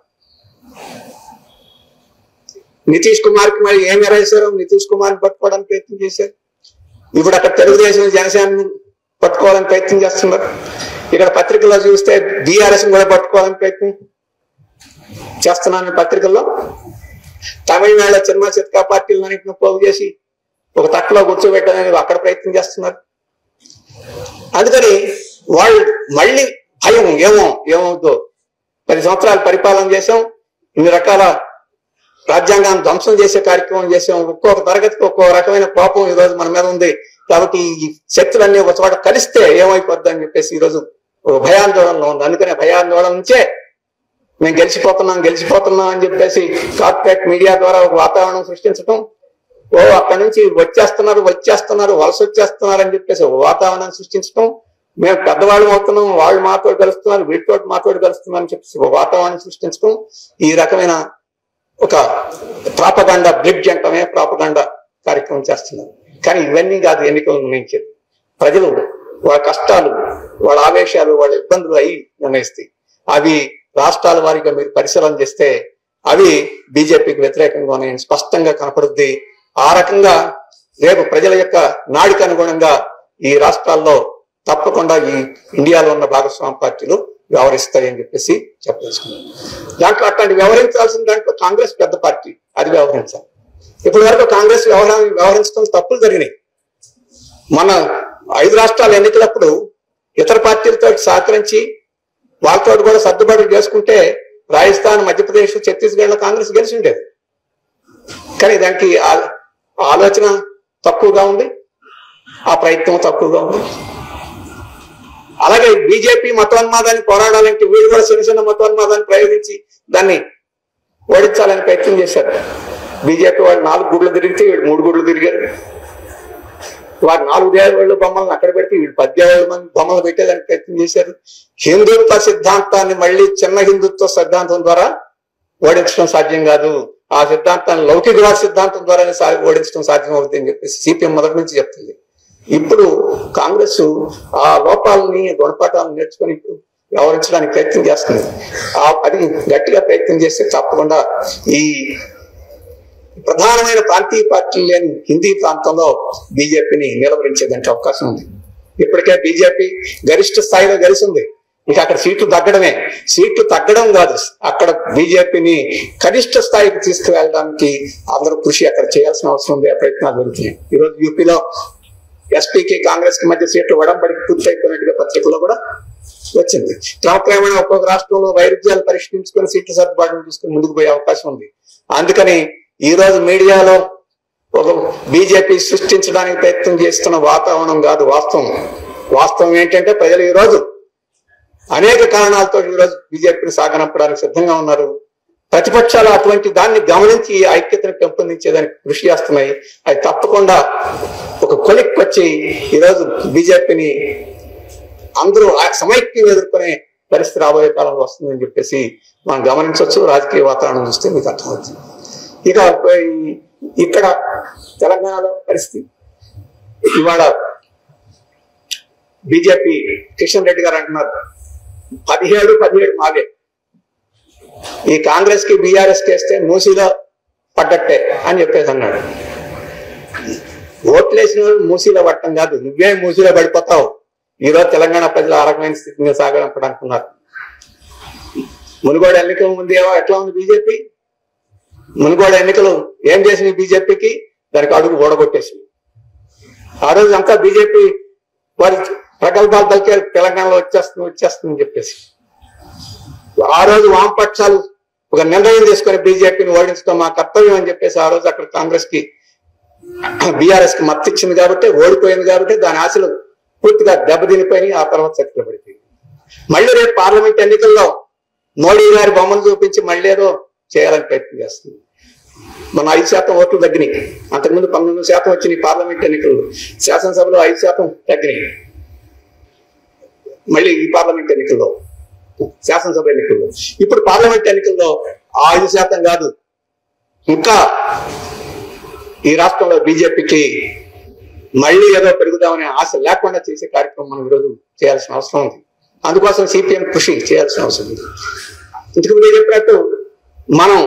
నితీష్ కుమార్కి మరి ఏం ఎరేశారు నితీష్ కుమార్ పట్టుకోవడానికి ప్రయత్నం చేశారు. ఇప్పుడు అక్కడ తెలుగుదేశం జనసేన పట్టుకోవాలని ప్రయత్నం చేస్తున్నారు. ఇక్కడ పత్రికల్లో చూస్తే బీఆర్ఎస్ కూడా పట్టుకోవాలని ప్రయత్నం చేస్తున్నాను పత్రికల్లో. తమిళనాడులో చిన్న చిత్కా పార్టీలన్నింటిని పోగు చేసి ఒక తట్టలో కూర్చోబెట్టడానికి అక్కడ ప్రయత్నం చేస్తున్నారు. అందుకని వాళ్ళు మళ్ళీ భయం ఏమో ఏమవుతుందో పది సంవత్సరాలు పరిపాలన చేసాం ఇన్ని రకాల రాజ్యాంగాన్ని ధ్వంసం చేసే కార్యక్రమం చేసాం ఒక్కొక్క తరగతికి ఒక్కో రకమైన కోపం ఈ రోజు మన మీద ఉంది. కాబట్టి ఈ శక్తులన్నీ ఒక చోట కలిస్తే ఏమైపోద్ది అని చెప్పేసి ఈ రోజు ఒక భయాందోళనలో ఉంది. అందుకనే భయాందోళన నుంచే మేము గెలిచిపోతున్నాం గెలిచిపోతున్నాం అని చెప్పేసి కార్పొరేట్ మీడియా ద్వారా ఒక వాతావరణం సృష్టించడం ఓ అక్కడి నుంచి వచ్చేస్తున్నారు వచ్చేస్తున్నారు వలస వచ్చేస్తున్నారు అని చెప్పేసి ఒక వాతావరణాన్ని సృష్టించడం. మేము పెద్దవాళ్ళు అవుతున్నాం వాళ్ళు మాతో కలుస్తున్నారు వీటితో మాతో కలుస్తున్నారు అని చెప్పేసి ఒక వాతావరణం సృష్టించడం. ఈ రకమైన ఒక ప్రాపగండ బ్రిడ్జ్ అంటమే ప్రాపగండ కార్యక్రమం చేస్తున్నారు. కానీ ఇవన్నీ కాదు ఎన్నికలు నిర్ణయించేది. ప్రజలు వాళ్ళ కష్టాలు వాళ్ళ ఆవేశాలు వాళ్ళ ఇబ్బందులు అయి నిర్ణయిస్తాయి. అవి రాష్ట్రాల వారిగా మీరు పరిశీలన చేస్తే అవి బీజేపీకి వ్యతిరేకంగా ఉన్నాయని స్పష్టంగా కనపడుద్ది. ఆ రకంగా రేపు ప్రజల యొక్క నాడికి అనుగుణంగా ఈ రాష్ట్రాల్లో తప్పకుండా ఈ ఇండియాలో ఉన్న భాగస్వామ్య పార్టీలు వ్యవహరిస్తాయని చెప్పేసి చెప్పదలుచుకున్నాను దాంట్లో అట్లాంటి వ్యవహరించాల్సిన దాంట్లో కాంగ్రెస్ పెద్ద పార్టీ అది వ్యవహరించాలి. ఇప్పటి వరకు కాంగ్రెస్ వ్యవహారం వ్యవహరించడం తప్పులు జరిగినాయి. మన ఐదు రాష్ట్రాల ఎన్నికలప్పుడు ఇతర పార్టీలతో సహకరించి వాళ్ళతో కూడా సర్దుబాటు చేసుకుంటే రాజస్థాన్ మధ్యప్రదేశ్ ఛత్తీస్గఢ్లో కాంగ్రెస్ గెలిచి ఉండేది. కానీ దానికి ఆలోచన తక్కువగా ఉంది ఆ ప్రయత్నం తక్కువగా ఉంది. అలాగే బీజేపీ మతోన్మాదాన్ని పోరాడాలంటే వీళ్ళు కూడా చిన్న చిన్న మతోన్మాదాన్ని ప్రయోగించి దాన్ని ఓడించాలని ప్రయత్నం చేశారు. బీజేపీ వాళ్ళు నాలుగు గుడ్లు తిరిగితే వీళ్ళు మూడు గుడ్లు తిరిగారు. వారు నాలుగు దేవాళ్ళు బొమ్మలను అక్కడ పెడితే వీళ్ళు పద్దేవాళ్ళు మంది బొమ్మలు పెట్టేదానికి ప్రయత్నం చేశారు. హిందుత్వ సిద్ధాంతాన్ని మళ్ళీ చిన్న హిందుత్వ సిద్ధాంతం ద్వారా ఓడించడం సాధ్యం కాదు. ఆ సిద్ధాంతాన్ని లౌకికవాద సిద్ధాంతం ద్వారానే సా- ఓడించడం సాధ్యమవుతుంది అని చెప్పేసి సిపిఎం మొదటి నుంచి చెప్తుంది. ఇప్పుడు కాంగ్రెస్ ఆ లోపాలని గుణపాఠాలను నేర్చుకొని వ్యవహరించడానికి ప్రయత్నం చేస్తుంది ఆ అది గట్టిగా ప్రయత్నం చేస్తే తప్పకుండా ఈ ప్రధానమైన ప్రాంతీయ పార్టీలు లేని హిందీ ప్రాంతంలో బీజేపీని నిలవరించేదంటే అవకాశం ఉంది. ఇప్పటికే బీజేపీ గరిష్ట స్థాయిలో గెలిచింది ఇక అక్కడ సీట్లు తగ్గడమే. సీట్లు తగ్గడం కాదు. అక్కడ బీజేపీని కనిష్ట స్థాయికి తీసుకువెళ్ళడానికి అందరూ కృషి అక్కడ చేయాల్సిన అవసరం ఉంది. ఆ ప్రయత్నాలు జరుగుతున్నాయి. ఈరోజు యూపీలో ఎస్పీకి కాంగ్రెస్కి మధ్య సీట్లు వడంబడికి పూర్తయిపోయినట్టుగా పత్రికలో కూడా వచ్చింది. క్రమక్రమేణా ఒక్కొక్క రాష్ట్రంలో వైరుధ్యాలు పరిష్కరించుకొని సీట్ల సర్దుబాటును తీసుకుని ముందుకు పోయే అవకాశం ఉంది. అందుకని ఈ రోజు మీడియాలో ఒక బీజేపీ సృష్టించడానికి ప్రయత్నం చేస్తున్న వాతావరణం కాదు వాస్తవం. వాస్తవం ఏంటంటే ప్రజలు ఈ రోజు అనేక కారణాలతో ఈ రోజు బీజేపీని సాగనంపడానికి సిద్ధంగా ఉన్నారు. ప్రతిపక్షాలు అటువంటి దాన్ని గమనించి ఈ ఐక్యతను పెంపొందించేదానికి కృషి చేస్తున్నాయి. అది తప్పకుండా ఒక కొలిక్ వచ్చి ఈరోజు బీజేపీని అందరూ ఆ సమైక్యం ఎదుర్కొనే పరిస్థితి రాబోయే కాలంలో వస్తుందని చెప్పేసి మనం గమనించవచ్చు. రాజకీయ వాతావరణం చూస్తే మీకు అర్థమవుతుంది. ఇక ఇక్కడ తెలంగాణలో పరిస్థితి. ఇవాళ బీజేపీ కిషన్ రెడ్డి గారు అంటున్నారు. పదిహేడు పదిహేడు మావే ఈ కాంగ్రెస్కి బీఆర్ఎస్ కేస్తే మూసీలో పడ్డట్టే అని చెప్పేసి అన్నాడు. ఓట్లేసిన వాళ్ళు మూసీలో పట్టడం కాదు. నువ్వే మూసీలో పడిపోతావు. ఈరోజు తెలంగాణ ప్రజలు ఆ రకమైన స్థితి సాగడం అనుకున్నారు మునుగోడు ఎన్నికల ముందు ఏవో ఎట్లా ఉంది బీజేపీ? మునుగోడు ఎన్నికలు ఏం చేసింది బీజేపీకి? దానికి అడుగు ఓడగొట్టేసి ఆ రోజు అంతా బీజేపీ వారి ప్రగల్భాలు పలికే తెలంగాణలో వచ్చేస్తుంది వచ్చేస్తుందని చెప్పేసి. ఆ రోజు వామపక్షాలు ఒక నిర్ణయం తీసుకొని బీజేపీని ఓడించడం మా కర్తవ్యం అని చెప్పేసి ఆ రోజు అక్కడ కాంగ్రెస్కి బీఆర్ఎస్కి మద్దతు ఇచ్చింది కాబట్టి ఓడిపోయింది కాబట్టి దాని ఆశలు పూర్తిగా దెబ్బతినిపోయి ఆ తర్వాత చర్చలు పడిపోయింది. మళ్ళీ రేపు పార్లమెంట్ ఎన్నికల్లో మోడీ గారి బొమ్మను చూపించి మళ్ళీ ఏదో చేయాలని ప్రయత్నం చేస్తుంది. మన ఐదు శాతం ఓట్లు తగ్గినాయి. అంతకుముందు పంతొమ్మిది శాతం వచ్చినాయి పార్లమెంట్ ఎన్నికల్లో. శాసనసభలో ఐదు శాతం తగ్గినాయి. మళ్ళీ ఈ పార్లమెంట్ ఎన్నికల్లో శాసనసభ ఎన్నికల్లో. ఇప్పుడు పార్లమెంట్ ఎన్నికల్లో ఐదు శాతం కాదు. ఇంకా ఈ రాష్ట్రంలో బీజేపీకి మళ్ళీ ఏదో పెరుగుదామనే ఆశ లేకుండా చేసే కార్యక్రమం మనం ఈరోజు చేయాల్సిన అవసరం ఉంది. అందుకోసం సిపిఎం కృషి చేయాల్సిన అవసరం ఉంది. ఇంతకు మీరు చెప్పినట్టు మనం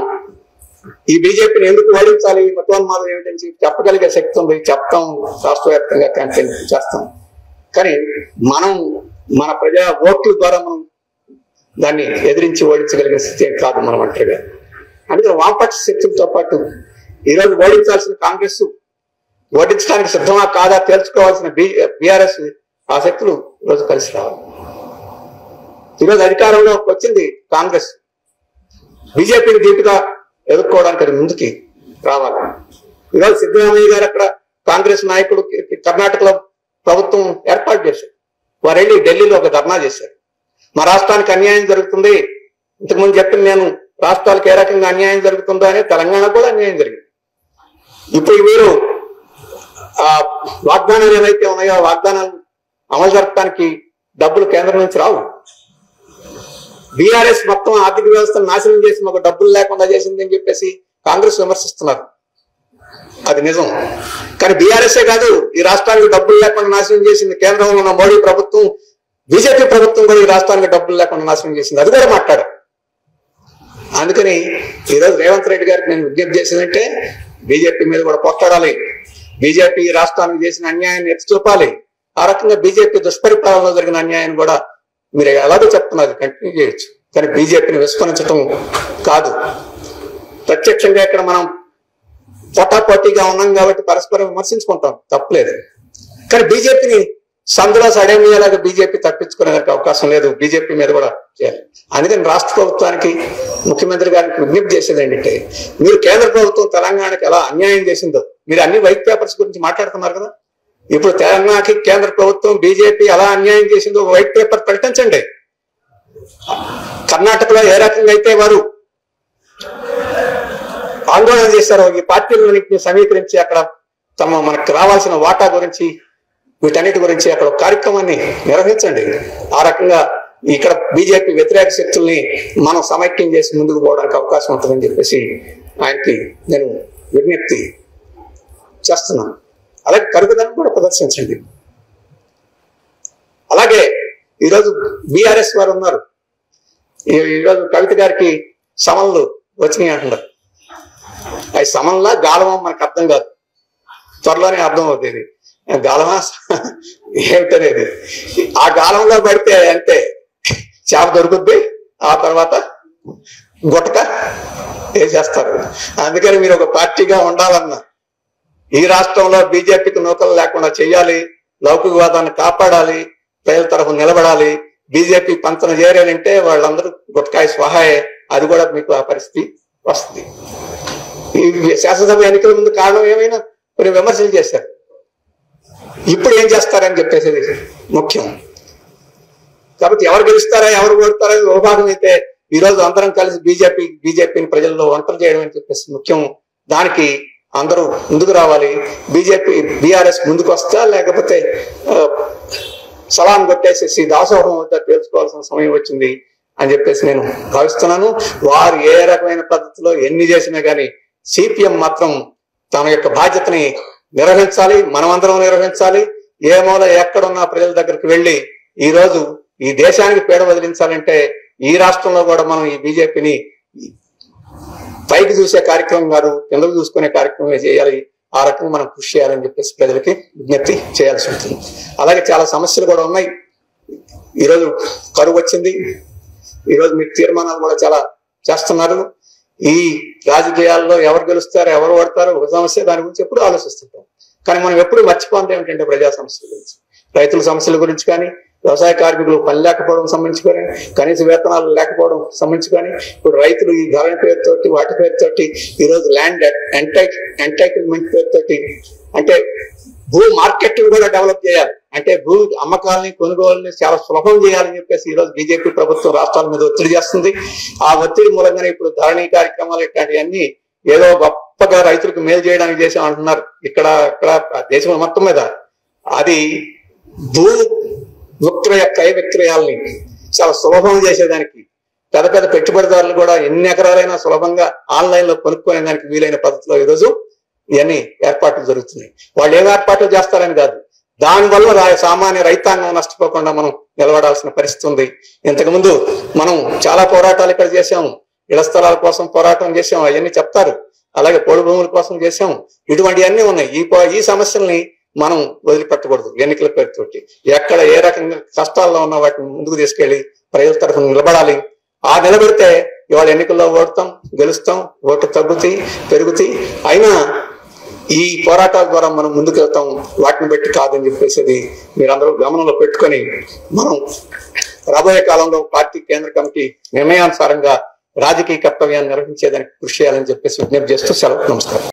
ఈ బీజేపీని ఎందుకు ఓడించాలి? ఈ మతోన్మాదం ఏమిటని చెప్పి చెప్పగలిగే శక్తి ఉంది. చెప్తాం రాష్ట్ర వ్యాప్తంగా క్యాంపెయిన్ చేస్తాం. కానీ మనం మన ప్రజా ఓట్ల ద్వారా మనం దాన్ని ఎదిరించి ఓడించగలిగిన స్థితి కాదు మనం అంటారుగా అందుకని వామపక్ష శక్తులతో పాటు ఈరోజు ఓడించాల్సిన కాంగ్రెస్ ఓడించడానికి సిద్ధమా కాదా తెలుసుకోవాల్సిన బీఆర్ఎస్ ఆ శక్తులు ఈరోజు కలిసి రావాలి. ఈరోజు అధికారంలోకి వచ్చింది కాంగ్రెస్. బీజేపీని ధీటుగా ఎదుర్కోవడానికి అది ముందుకి రావాలి. ఈరోజు సిద్ధరామయ్య గారు అక్కడ కాంగ్రెస్ నాయకుడు కర్ణాటకలో ప్రభుత్వం ఏర్పాటు చేశారు. వారెళ్ళి ఢిల్లీలో ఒక ధర్నా చేశారు. మా రాష్ట్రానికి అన్యాయం జరుగుతుంది. ఇంతకుముందు చెప్పిన నేను రాష్ట్రాలకు ఏ రకంగా అన్యాయం జరుగుతుందో అని తెలంగాణ కూడా అన్యాయం జరిగింది. ఇప్పుడు వీరు ఆ వాగ్దానాలు ఏవైతే ఉన్నాయో ఆ వాగ్దానాలు అమలు జరపడానికి డబ్బులు కేంద్రం నుంచి రావు. బీఆర్ఎస్ మొత్తం ఆర్థిక వ్యవస్థను నాశనం చేసి మాకు డబ్బులు లేకుండా చేసిందని చెప్పేసి కాంగ్రెస్ విమర్శిస్తున్నారు. అది నిజం. కానీ బీఆర్ఎస్ఏ కాదు ఈ రాష్ట్రానికి డబ్బులు లేకుండా నాశనం చేసింది కేంద్రంలో ఉన్న మోడీ ప్రభుత్వం బీజేపీ ప్రభుత్వం కూడా ఈ రాష్ట్రానికి డబ్బులు లేకుండా నాశనం చేసింది. అది కూడా మాట్లాడారు అందుకని ఈరోజు రేవంత్ రెడ్డి గారికి నేను విజ్ఞప్తి చేసిందంటే బీజేపీ మీద కూడా పోట్లాడాలి. బీజేపీ ఈ రాష్ట్రానికి చేసిన అన్యాయాన్ని ఎత్తి చూపాలి. ఆ రకంగా బీజేపీ దుష్పరిపాలనలో జరిగిన అన్యాయాన్ని కూడా మీరు ఎలాగో చెప్తున్నారు కంటిన్యూ చేయొచ్చు. కానీ బీజేపీని విస్మరించడం కాదు. ప్రత్యక్షంగా ఇక్కడ మనం పోటాపోటీగా ఉన్నాం కాబట్టి పరస్పరం విమర్శించుకుంటాం. తప్పలేదు. కానీ బీజేపీని సందులో సడేమియాలాగా బీజేపీ తప్పించుకునేదానికి అవకాశం లేదు. బీజేపీ మీద కూడా చేయాలి. అనేది రాష్ట్ర ప్రభుత్వానికి ముఖ్యమంత్రి గారికి విజ్ఞప్తి చేసేది ఏంటంటే మీరు కేంద్ర ప్రభుత్వం తెలంగాణకి ఎలా అన్యాయం చేసిందో మీరు అన్ని వైట్ పేపర్స్ గురించి మాట్లాడుతున్నారు కదా? ఇప్పుడు తెలంగాణకి కేంద్ర ప్రభుత్వం బీజేపీ ఎలా అన్యాయం చేసిందో వైట్ పేపర్ ప్రకటించండి. కర్ణాటకలో ఏ రకంగా అయితే వారు ఆందోళన చేశారో. ఈ పార్టీలన్నింటినీ సమీకరించి అక్కడ తమ మనకు రావాల్సిన వాటా గురించి వీటన్నిటి గురించి అక్కడ కార్యక్రమాన్ని నిర్వహించండి. ఆ రకంగా ఇక్కడ బీజేపీ వ్యతిరేక శక్తుల్ని మనం సమైక్యం చేసి ముందుకు పోవడానికి అవకాశం ఉంటుందని చెప్పేసి ఆయనకి నేను విజ్ఞప్తి చేస్తున్నాను. అలాగే కరుగుదనం కూడా ప్రదర్శించండి. అలాగే ఈరోజు బీఆర్ఎస్ వారు ఉన్నారు. ఈ- ఈరోజు కవిత గారికి సమన్లు వచ్చినాయి అంటున్నారు. అది సమంలా గాలమా మనకు అర్థం కాదు. త్వరలోనే అర్థం అవుతుంది గాలమా? ఏమిటనేది. ఆ గాలంలో పడితే అంతే చేప దొరుకుద్ది ఆ తర్వాత గుట్టక వేసేస్తారు అందుకని మీరు ఒక పార్టీగా ఉండాలన్నా. ఈ రాష్ట్రంలో బీజేపీకి నూకలు లేకుండా చేయాలి లౌకికవాదాన్ని కాపాడాలి ప్రజల తరఫు నిలబడాలి బీజేపీ పంచన చేరాలంటే వాళ్ళందరూ గుట్కాయ స్వహాయే. అది కూడా మీకు ఆ పరిస్థితి వస్తుంది. ఈ శాసనసభ ఎన్నికల ముందు కారణం ఏమైనా? కొన్ని విమర్శలు చేశారు. ఇప్పుడు ఏం చేస్తారని చెప్పేసి ముఖ్యం. కాబట్టి ఎవరు గెలుస్తారా ఎవరు ఓడతారా విభాగం అయితే ఈ రోజు అందరం కలిసి బీజేపీ బీజేపీని ప్రజల్లో వంటలు చేయడం అని చెప్పేసి ముఖ్యం. దానికి అందరూ ముందుకు రావాలి. బీజేపీ బీఆర్ఎస్ ముందుకు వస్తా లేకపోతే సలాన్ సలాం కొట్టేసేసి దాసోహం వద్ద తెలుసుకోవాల్సిన సమయం వచ్చింది అని చెప్పేసి నేను భావిస్తున్నాను. వారు ఏ రకమైన పద్ధతిలో ఎన్ని చేసినా కానీ సిపిఎం మాత్రం తన యొక్క బాధ్యతని నిర్వహించాలి మనమందరం నిర్వహించాలి. ఏ మూల ఎక్కడున్న ప్రజల దగ్గరికి వెళ్ళి ఈ రోజు ఈ దేశానికి పీడ వదిలించాలంటే ఈ రాష్ట్రంలో కూడా మనం ఈ బీజేపీని పైకి చూసే కార్యక్రమం కాదు కిందకు చూసుకునే కార్యక్రమమే చేయాలి. ఆ రకంగా మనం కృషి చేయాలని చెప్పేసి ప్రజలకి విజ్ఞప్తి చేయాల్సి ఉంటుంది. అలాగే చాలా సమస్యలు కూడా ఉన్నాయి. ఈరోజు కరువు వచ్చింది. ఈరోజు మీరు తీర్మానాలు కూడా చాలా చేస్తున్నారు. ఈ రాజకీయాల్లో ఎవరు గెలుస్తారు ఎవరు ఓడతారు ఒక సమస్య దాని గురించి ఎప్పుడు ఆలోచిస్తుంటాం. కానీ మనం ఎప్పుడు మర్చిపోతాం ఏమిటంటే ప్రజా సమస్యల గురించి. రైతుల సమస్యల గురించి కానీ వ్యవసాయ కార్మికులు పని లేకపోవడం సంబంధించి కానీ కనీస వేతనాలు లేకపోవడం సంబంధించి కానీ ఇప్పుడు రైతులు ఈ ధరణ పేరుతోటి వాటి పేరుతోటి ఈ రోజు ల్యాండ్ ఎంటైక్ ఎంటైటిల్మెంట్ పేరుతోటి అంటే భూ మార్కెట్ కూడా డెవలప్ చేయాలి. అంటే భూ అమ్మకాలని కొనుగోలుని చాలా సులభం చేయాలని చెప్పేసి ఈ రోజు బీజేపీ ప్రభుత్వం రాష్ట్రాల మీద ఒత్తిడి చేస్తుంది. ఆ ఒత్తిడి మూలంగానే ఇప్పుడు ధరణి కార్యక్రమాలు ఇట్లాంటివన్నీ ఏదో గొప్పగా రైతులకు మేలు చేయడానికి చేసాం అంటున్నారు. ఇక్కడ ఇక్కడ దేశం మొత్తం మీద. అది భూ విక్రయ క్రయ విక్రయాల్ని చాలా సులభం చేసేదానికి పెద్ద పెద్ద పెట్టుబడిదారులు కూడా ఎన్ని ఎకరాలైనా సులభంగా ఆన్లైన్లో కొనుక్కునే దానికి వీలైన పద్ధతిలో ఈరోజు ఇవన్నీ ఏర్పాట్లు జరుగుతున్నాయి. వాళ్ళు ఏం ఏర్పాట్లు చేస్తారని కాదు. దానివల్ల సామాన్య రైతాంగం నష్టపోకుండా మనం నిలబడాల్సిన పరిస్థితి ఉంది. ఇంతకు ముందు మనం చాలా పోరాటాలు ఇక్కడ చేసాము ఇళ్ళ స్థలాల కోసం పోరాటం చేసాం అవన్నీ చెప్తారు. అలాగే పొడి భూముల కోసం చేసాం ఇటువంటివన్నీ ఉన్నాయి. ఈ ఈ సమస్యల్ని మనం వదిలిపెట్టకూడదు ఎన్నికల పేరుతోటి. ఎక్కడ ఏ రకంగా కష్టాల్లో ఉన్న వాటిని ముందుకు తీసుకెళ్ళి ప్రజల తరఫున నిలబడాలి. ఆ నిలబెడితే ఇవాళ ఎన్నికల్లో ఓడతాం గెలుస్తాం ఓటు తగ్గుతాయి పెరుగుతాయి. అయినా ఈ పోరాటాల ద్వారా మనం ముందుకు వెళ్తాం వాటిని బట్టి కాదని చెప్పేసి అది మీరందరూ గమనంలో పెట్టుకొని మనం రాబోయే కాలంలో పార్టీ కేంద్ర కమిటీ నిర్ణయానుసారంగా రాజకీయ కర్తవ్యాన్ని నిర్వహించేదానికి కృషి చేయాలని చెప్పేసి విజ్ఞప్తి చేస్తూ సెలవు. నమస్కారం.